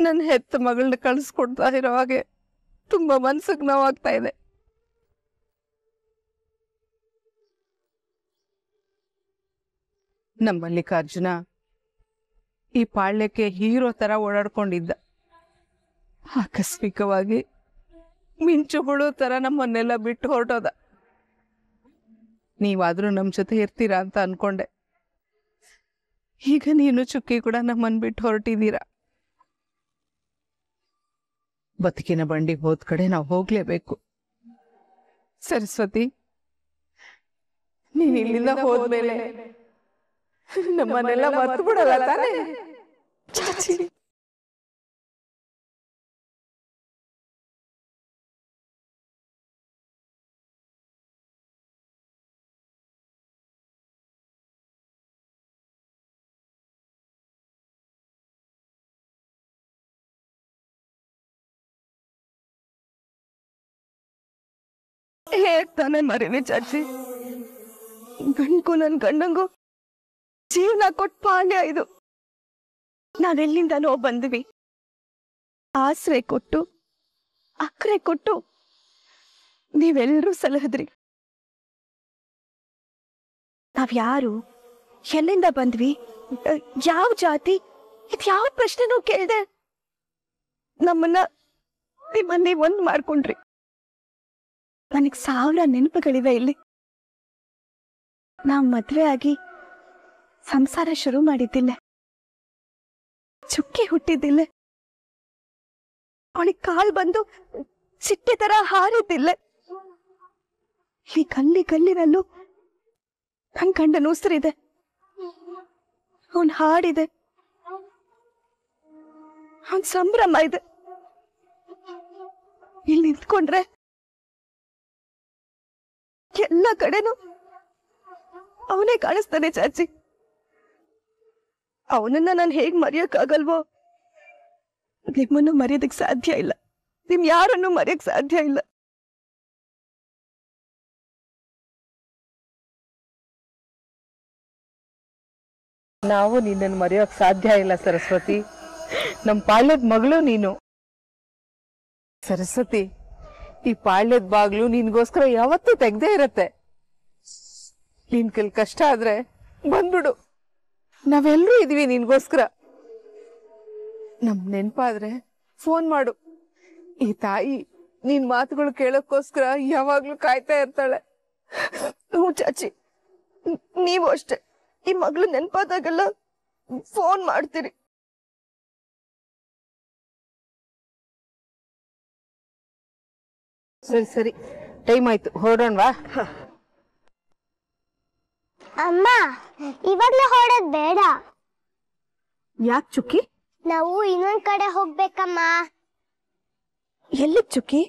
ನನ್ನ ಹೆತ್ತ ಮಗಳನ್ನ ಕಳಿಸ್ಕೊಡ್ತಾ ಇರೋ ಹಾಗೆ ತುಂಬಾ ಮನ್ಸಿಗೆ ನೋವಾಗ್ತಾ ಇದೆ. ನಮ್ಮ ಮಲ್ಲಿಕಾರ್ಜುನ ಈ ಪಾಳ್ಯಕ್ಕೆ ಹೀರೋ ತರ ಓಡಾಡ್ಕೊಂಡಿದ್ದ. ಆಕಸ್ಮಿಕವಾಗಿ ಮಿಂಚು ಹುಳು ತರ ನಮ್ಮನ್ನೆಲ್ಲ ಬಿಟ್ಟು ಹೊರಟೋದ. ನೀವಾದ್ರೂ ನಮ್ಮ ಜೊತೆ ಇರ್ತೀರಾ ಅಂತ ಅನ್ಕೊಂಡೆ. ಈಗ ನೀನು ಚುಕ್ಕಿ ಕೂಡ ನಮ್ಮನ್ ಬಿಟ್ಟು ಹೊರಟಿದ್ದೀರಾ? ಬದುಕಿನ ಬಂಡಿ ಹೋದ್ ಕಡೆ ನಾವು ಹೋಗ್ಲೇಬೇಕು. ಸರಸ್ವತಿ ನೀನ್ ಇಲ್ಲಿಂದ ಹೋದ್ಮೇಲೆ ನಮ್ಮನ್ನೆಲ್ಲ ಮರ್ತು ಬಿಡಲ್ಲ ತಾನೇ? ಚಾಚಿ ಹೇಗ್ ತಾನೇ ಮರಿನಿ ಚಾಚಿ ನನ್ ಗಂಡಂಗು ಜೀವನ ಕೊಟ್ ಪಾಂಡ್ಯ ಇದು. ನಾವೆಲ್ಲಿಂದನೋ ಬಂದ್ವಿ. ಆಸರೆ ಕೊಟ್ಟು ಅಕ್ರೆ ಕೊಟ್ಟು ನೀವೆಲ್ಲರೂ ಸಲಹದ್ರಿ. ನಾವ್ಯಾರು ಎಲ್ಲಿಂದ ಬಂದ್ವಿ? ಯಾವ ಜಾತಿ? ಯಾವ ಪ್ರಶ್ನೆನೂ ಕೇಳ್ದೆ. ನಮ್ಮನ್ನ ನಿಮ್ಮನ್ನೇ ಒಂದ್ ಮಾಡ್ಕೊಂಡ್ರಿ. ನನಗ್ ಸಾವಿರ ನೆನಪುಗಳಿವೆ ಇಲ್ಲಿ. ನಾವು ಮದ್ವೆ ಆಗಿ ಸಂಸಾರ ಶುರು ಮಾಡಿದ್ದಿಲ್ಲ. ಚುಕ್ಕಿ ಹುಟ್ಟಿದ್ದಿಲ್ಲ. ಅವಳಿಗೆ ಕಾಲ್ ಬಂದು ಚಿಟ್ಟೆ ತರ ಹಾರಿದ್ದಿಲ್ಲ. ಈ ಗಲ್ಲಿ ಗಲ್ಲಿನಲ್ಲೂ ನನ್ ಗಂಡನ ಉಸಿರಿದೆ. ಅವನ್ ಹಾಡಿದೆ. ಅವನ್ ಸಂಭ್ರಮ ಇದೆ. ಇಲ್ಲಿ ನಿಂತ್ಕೊಂಡ್ರೆ ಎಲ್ಲ ಕಡೆನೂ ಅವನೇ ಕಾಣಿಸ್ತಾನೆ, ಚಾಚಿ. ಅವನನ್ನ ನಾನು ಹೇಗ್ ಮರೆಯಕ್ಕಾಗಲ್ವೋ? ನಿಮ್ಮನ್ನು ಮರೆಯೋದಕ್ ಸಾಧ್ಯ ಇಲ್ಲ. ನಿಮ್ ಯಾರನ್ನು ಮರೆಯಕ್ ಸಾಧ್ಯ ಇಲ್ಲ. ನಾವು ನಿನ್ನನ್ನು ಮರೆಯೋಕ್ ಸಾಧ್ಯ ಇಲ್ಲ, ಸರಸ್ವತಿ. ನಮ್ ಪಾಳ್ಯದ ಮಗಳು ನೀನು. ಸರಸ್ವತಿ ಈ ಪಾಳ್ಯದ ಬಾಗ್ಲು ನಿನ್ಗೋಸ್ಕರ ಯಾವತ್ತೂ ತೆಗ್ದೇ ಇರತ್ತೆ. ನಿನ್ ಕೆಲ್ ಕಷ್ಟ ಆದ್ರೆ ಬಂದ್ಬಿಡು. ನಾವೆಲ್ಲರೂ ಇದೀವಿ ನಿನ್ಗೋಸ್ಕರ. ನಮ್ ನೆನ್ಪಾದ್ರೆ ಫೋನ್ ಮಾಡು. ಈ ತಾಯಿ ನಿನ್ ಮಾತುಗಳು ಕೇಳೋಕ್ಕೋಸ್ಕರ ಯಾವಾಗ್ಲೂ ಕಾಯ್ತಾ ಇರ್ತಾಳೆ. ಹ್ಞೂ ಚಾಚಿ, ನೀವು ಅಷ್ಟೇ. ಈ ಮಗಳು ನೆನ್ಪಾದಾಗೆಲ್ಲ ಫೋನ್ ಮಾಡ್ತೀರಿ. ಸರಿ ಸರಿ. ಟೈಮ್ ಆಯ್ತು. ಹೊರಡೋಣವಾ? ಅಮ್ಮ ಇವಾಗ್ಲೇ ಹೊರಡೋದ್ ಬೇಡ. ಯಾಕೆ ಚುಕ್ಕಿ? ನಾವು ಇನ್ನೊಂದ್ ಕಡೆ ಹೋಗ್ಬೇಕಮ್ಮ. ಎಲ್ಲಿ ಚುಕ್ಕಿ?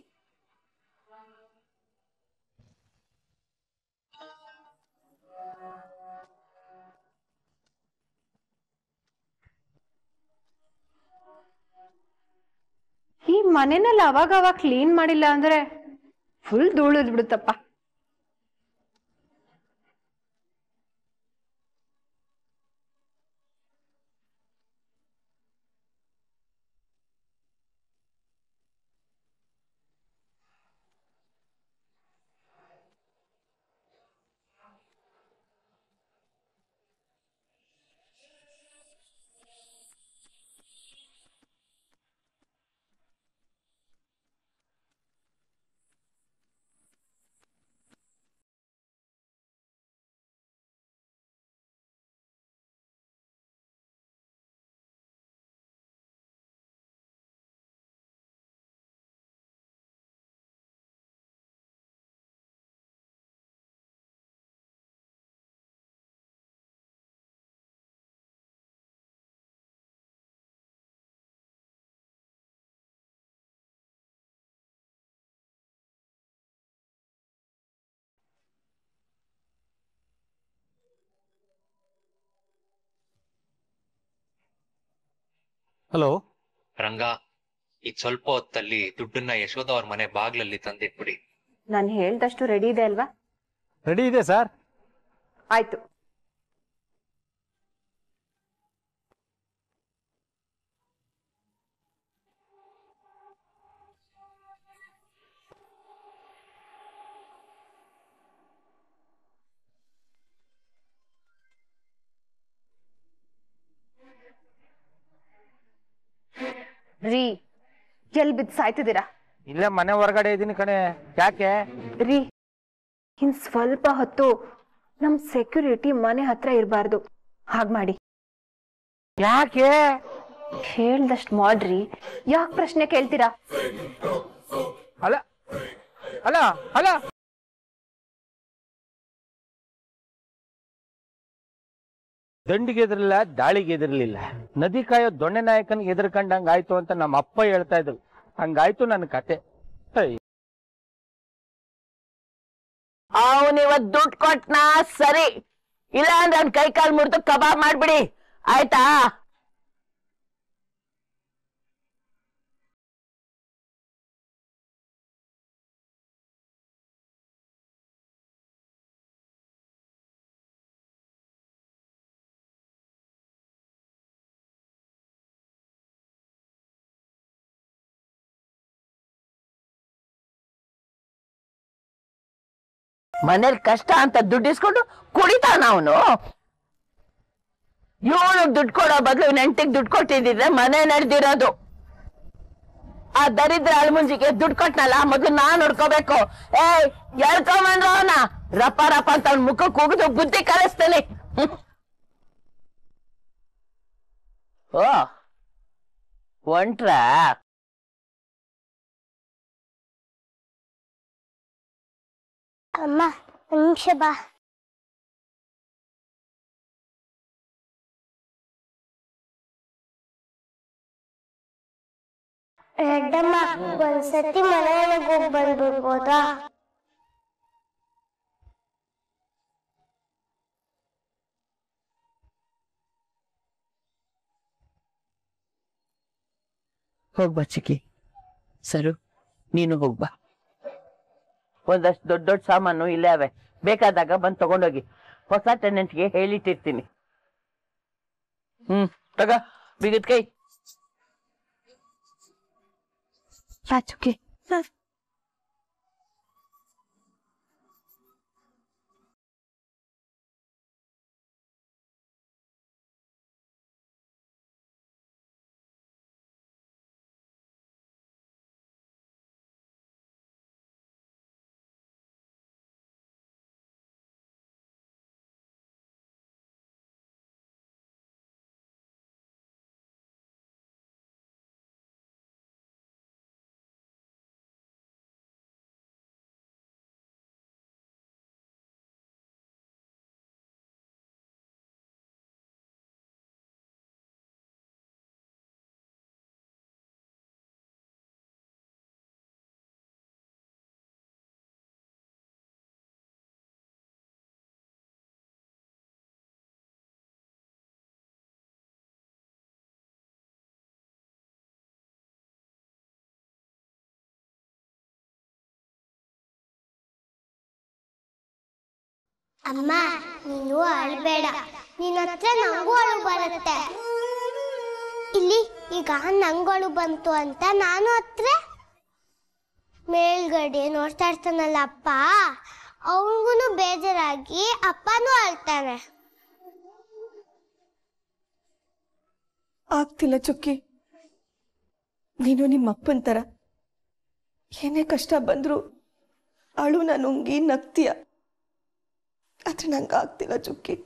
ಈ ಮನೆನಲ್ಲಿ ಅವಾಗ ಅವಾಗ ಕ್ಲೀನ್ ಮಾಡಿಲ್ಲ ಅಂದ್ರೆ? ಫುಲ್ ಧೂಳುದ್ ಬಿಡುತ್ತಪ್ಪ. ಹಲೋ ರಂಗ ಈಗ ಸ್ವಲ್ಪ ಹೊತ್ತಲ್ಲಿ ದುಡ್ಡನ್ನ ಯಶೋಧ ಅವ್ರ ಮನೆ ಬಾಗ್ಲಲ್ಲಿ ತಂದಿಟ್ಬಿಡಿ. ನಾನು ಹೇಳ್ದಷ್ಟು ರೆಡಿ ಇದೆ ಅಲ್ವಾ? ರೆಡಿ ಇದೆ ಸರ್ ಆಯ್ತು. ರೀ ಎಲ್ ಬಿದ್ದು ಸಾಯ್ತಿದ್ದೀರಾ? ಇಲ್ಲ ಮನೆ ಹೊರಗಡೆ ಇದೀನಿ ಕಣೆ. ಯಾಕೆ? ರೀ ಇನ್ ಸ್ವಲ್ಪ ಹೊತ್ತು ನಮ್ ಸೆಕ್ಯೂರಿಟಿ ಮನೆ ಹತ್ರ ಇರಬಾರ್ದು. ಹಾಗ್ ಮಾಡಿ. ಯಾಕೆ? ಹೇಳ್ದಷ್ಟು ಮಾಡ್ರಿ ಯಾಕೆ ಪ್ರಶ್ನೆ ಕೇಳ್ತೀರಾ? ಅಲ್ಲ ಅಲ್ಲ ಅಲ್ಲ ದಂಡಿಗೆ ಎದುರಿಲ್ಲ, ದಾಳಿಗೆ ಎದುರಲಿಲ್ಲ. ನದಿ ಕಾಯೋ ದೊಣ್ಣೆ ನಾಯಕನಿಗೆ ಎದುರ್ಕಂಡಂಗ್ ಆಯ್ತು ಅಂತ ನಮ್ಮ ಅಪ್ಪ ಹೇಳ್ತಾ ಇದ್ರು. ಹಂಗಾಯ್ತು ನನ್ನ ಕತೆ. ಅವನಿವತ್ ದುಡ್ಡು ಕೊಟ್ನಾ? ಸರಿ. ಇಲ್ಲ ಅಂದ್ರೆ ಕೈ ಕಾಲ್ ಮುರಿದು ಕಬಾಬ್ ಮಾಡ್ಬಿಡಿ. ಆಯ್ತಾ? ಮನೇಲಿ ಕಷ್ಟ ಅಂತ ದುಡ್ಡಿಸ್ಕೊಂಡು ಕುಡಿತಾನ ಅವನು? ಇವನು ದುಡ್ಡು ಕೊಡೋ ಬದಲು ನೆಂಟಿಗೆ ದುಡ್ಡು ಕೊಟ್ಟಿದ್ರೆ ಮನೆ ನಡೆದಿರೋದು. ಆ ದರಿದ್ರ ಅಳ್ಮುಂಜಿಗೆ ದುಡ್ಡು ಕೊಟ್ನಲ್ಲ, ಮೊದಲು ನಾನ್ ನೋಡ್ಕೋಬೇಕು. ಏ ಎಳ್ಕೊಂಬಂದ್ರ ಅವನ. ರಪ್ಪ ರಪ್ಪ ಅಂತ ಅವ್ನ ಮುಖ ಕೂಗಿದು ಬುದ್ಧಿ ಕಲಿಸ್ತೇನೆ. ಓ, ಒಂಟ್ರಾ. ಅಮ್ಮ ಒಂದ್ ನಿಮಿಷ ಬಾ ರೆಡ್ಡಮ್ಮ ಒಂದ್ಸತಿ ಮನೆ ಒಳಗ್ ಹೋಗಿ ಬಂದ್ಬಿಡ್ಬೋದಾ ಹೋಗ್ಬಾ ಚಿಕ್ಕಿ ಸರು ನೀನು ಹೋಗ್ಬಾ ಒಂದಷ್ಟು ದೊಡ್ಡ ದೊಡ್ಡ ಸಾಮಾನು ಇಲ್ಲೇ ಅವೆ. ಬೇಕಾದಾಗ ಬಂದು ತಗೊಂಡೋಗಿ. ಹೊಸ ಟೆನೆಂಟ್ಗೆ ಹೇಳಿಟ್ಟಿರ್ತೀನಿ. ಹ್ಮ್, ತಗ, ಬಿಗಿದ ಕೈ. ರಾಜುಗೆ ಅಮ್ಮ, ನೀನು ಅಳ್ಬೇಡ. ನಿನ್ನ ಹತ್ರ ನಂಗೂ ಅಳು ಬರುತ್ತೆ. ಇಲ್ಲಿ, ಈಗ ನಂಗಳು ಬಂತು ಅಂತ ನಾನು ಹತ್ರ ಮೇಲ್ಗಡೆ ನೋಡ್ತಾ ಇರ್ತಾನಲ್ಲ ಅಪ್ಪ. ಅವನಿಗೂ ಬೇಜಾರಾಗಿ ಅಪ್ಪನೂ ಅಳ್ತಾನೆ. ಆಗ್ತಿಲ್ಲ ಚುಕ್ಕಿ. ನೀನು ನಿಮ್ಮ ಅಪ್ಪನ ಥರ ಏನೇ ಕಷ್ಟ ಬಂದ್ರು ಅಳು ನುಂಗಿ ನಗ್ತೀಯ. あとなんかあってはちょっけ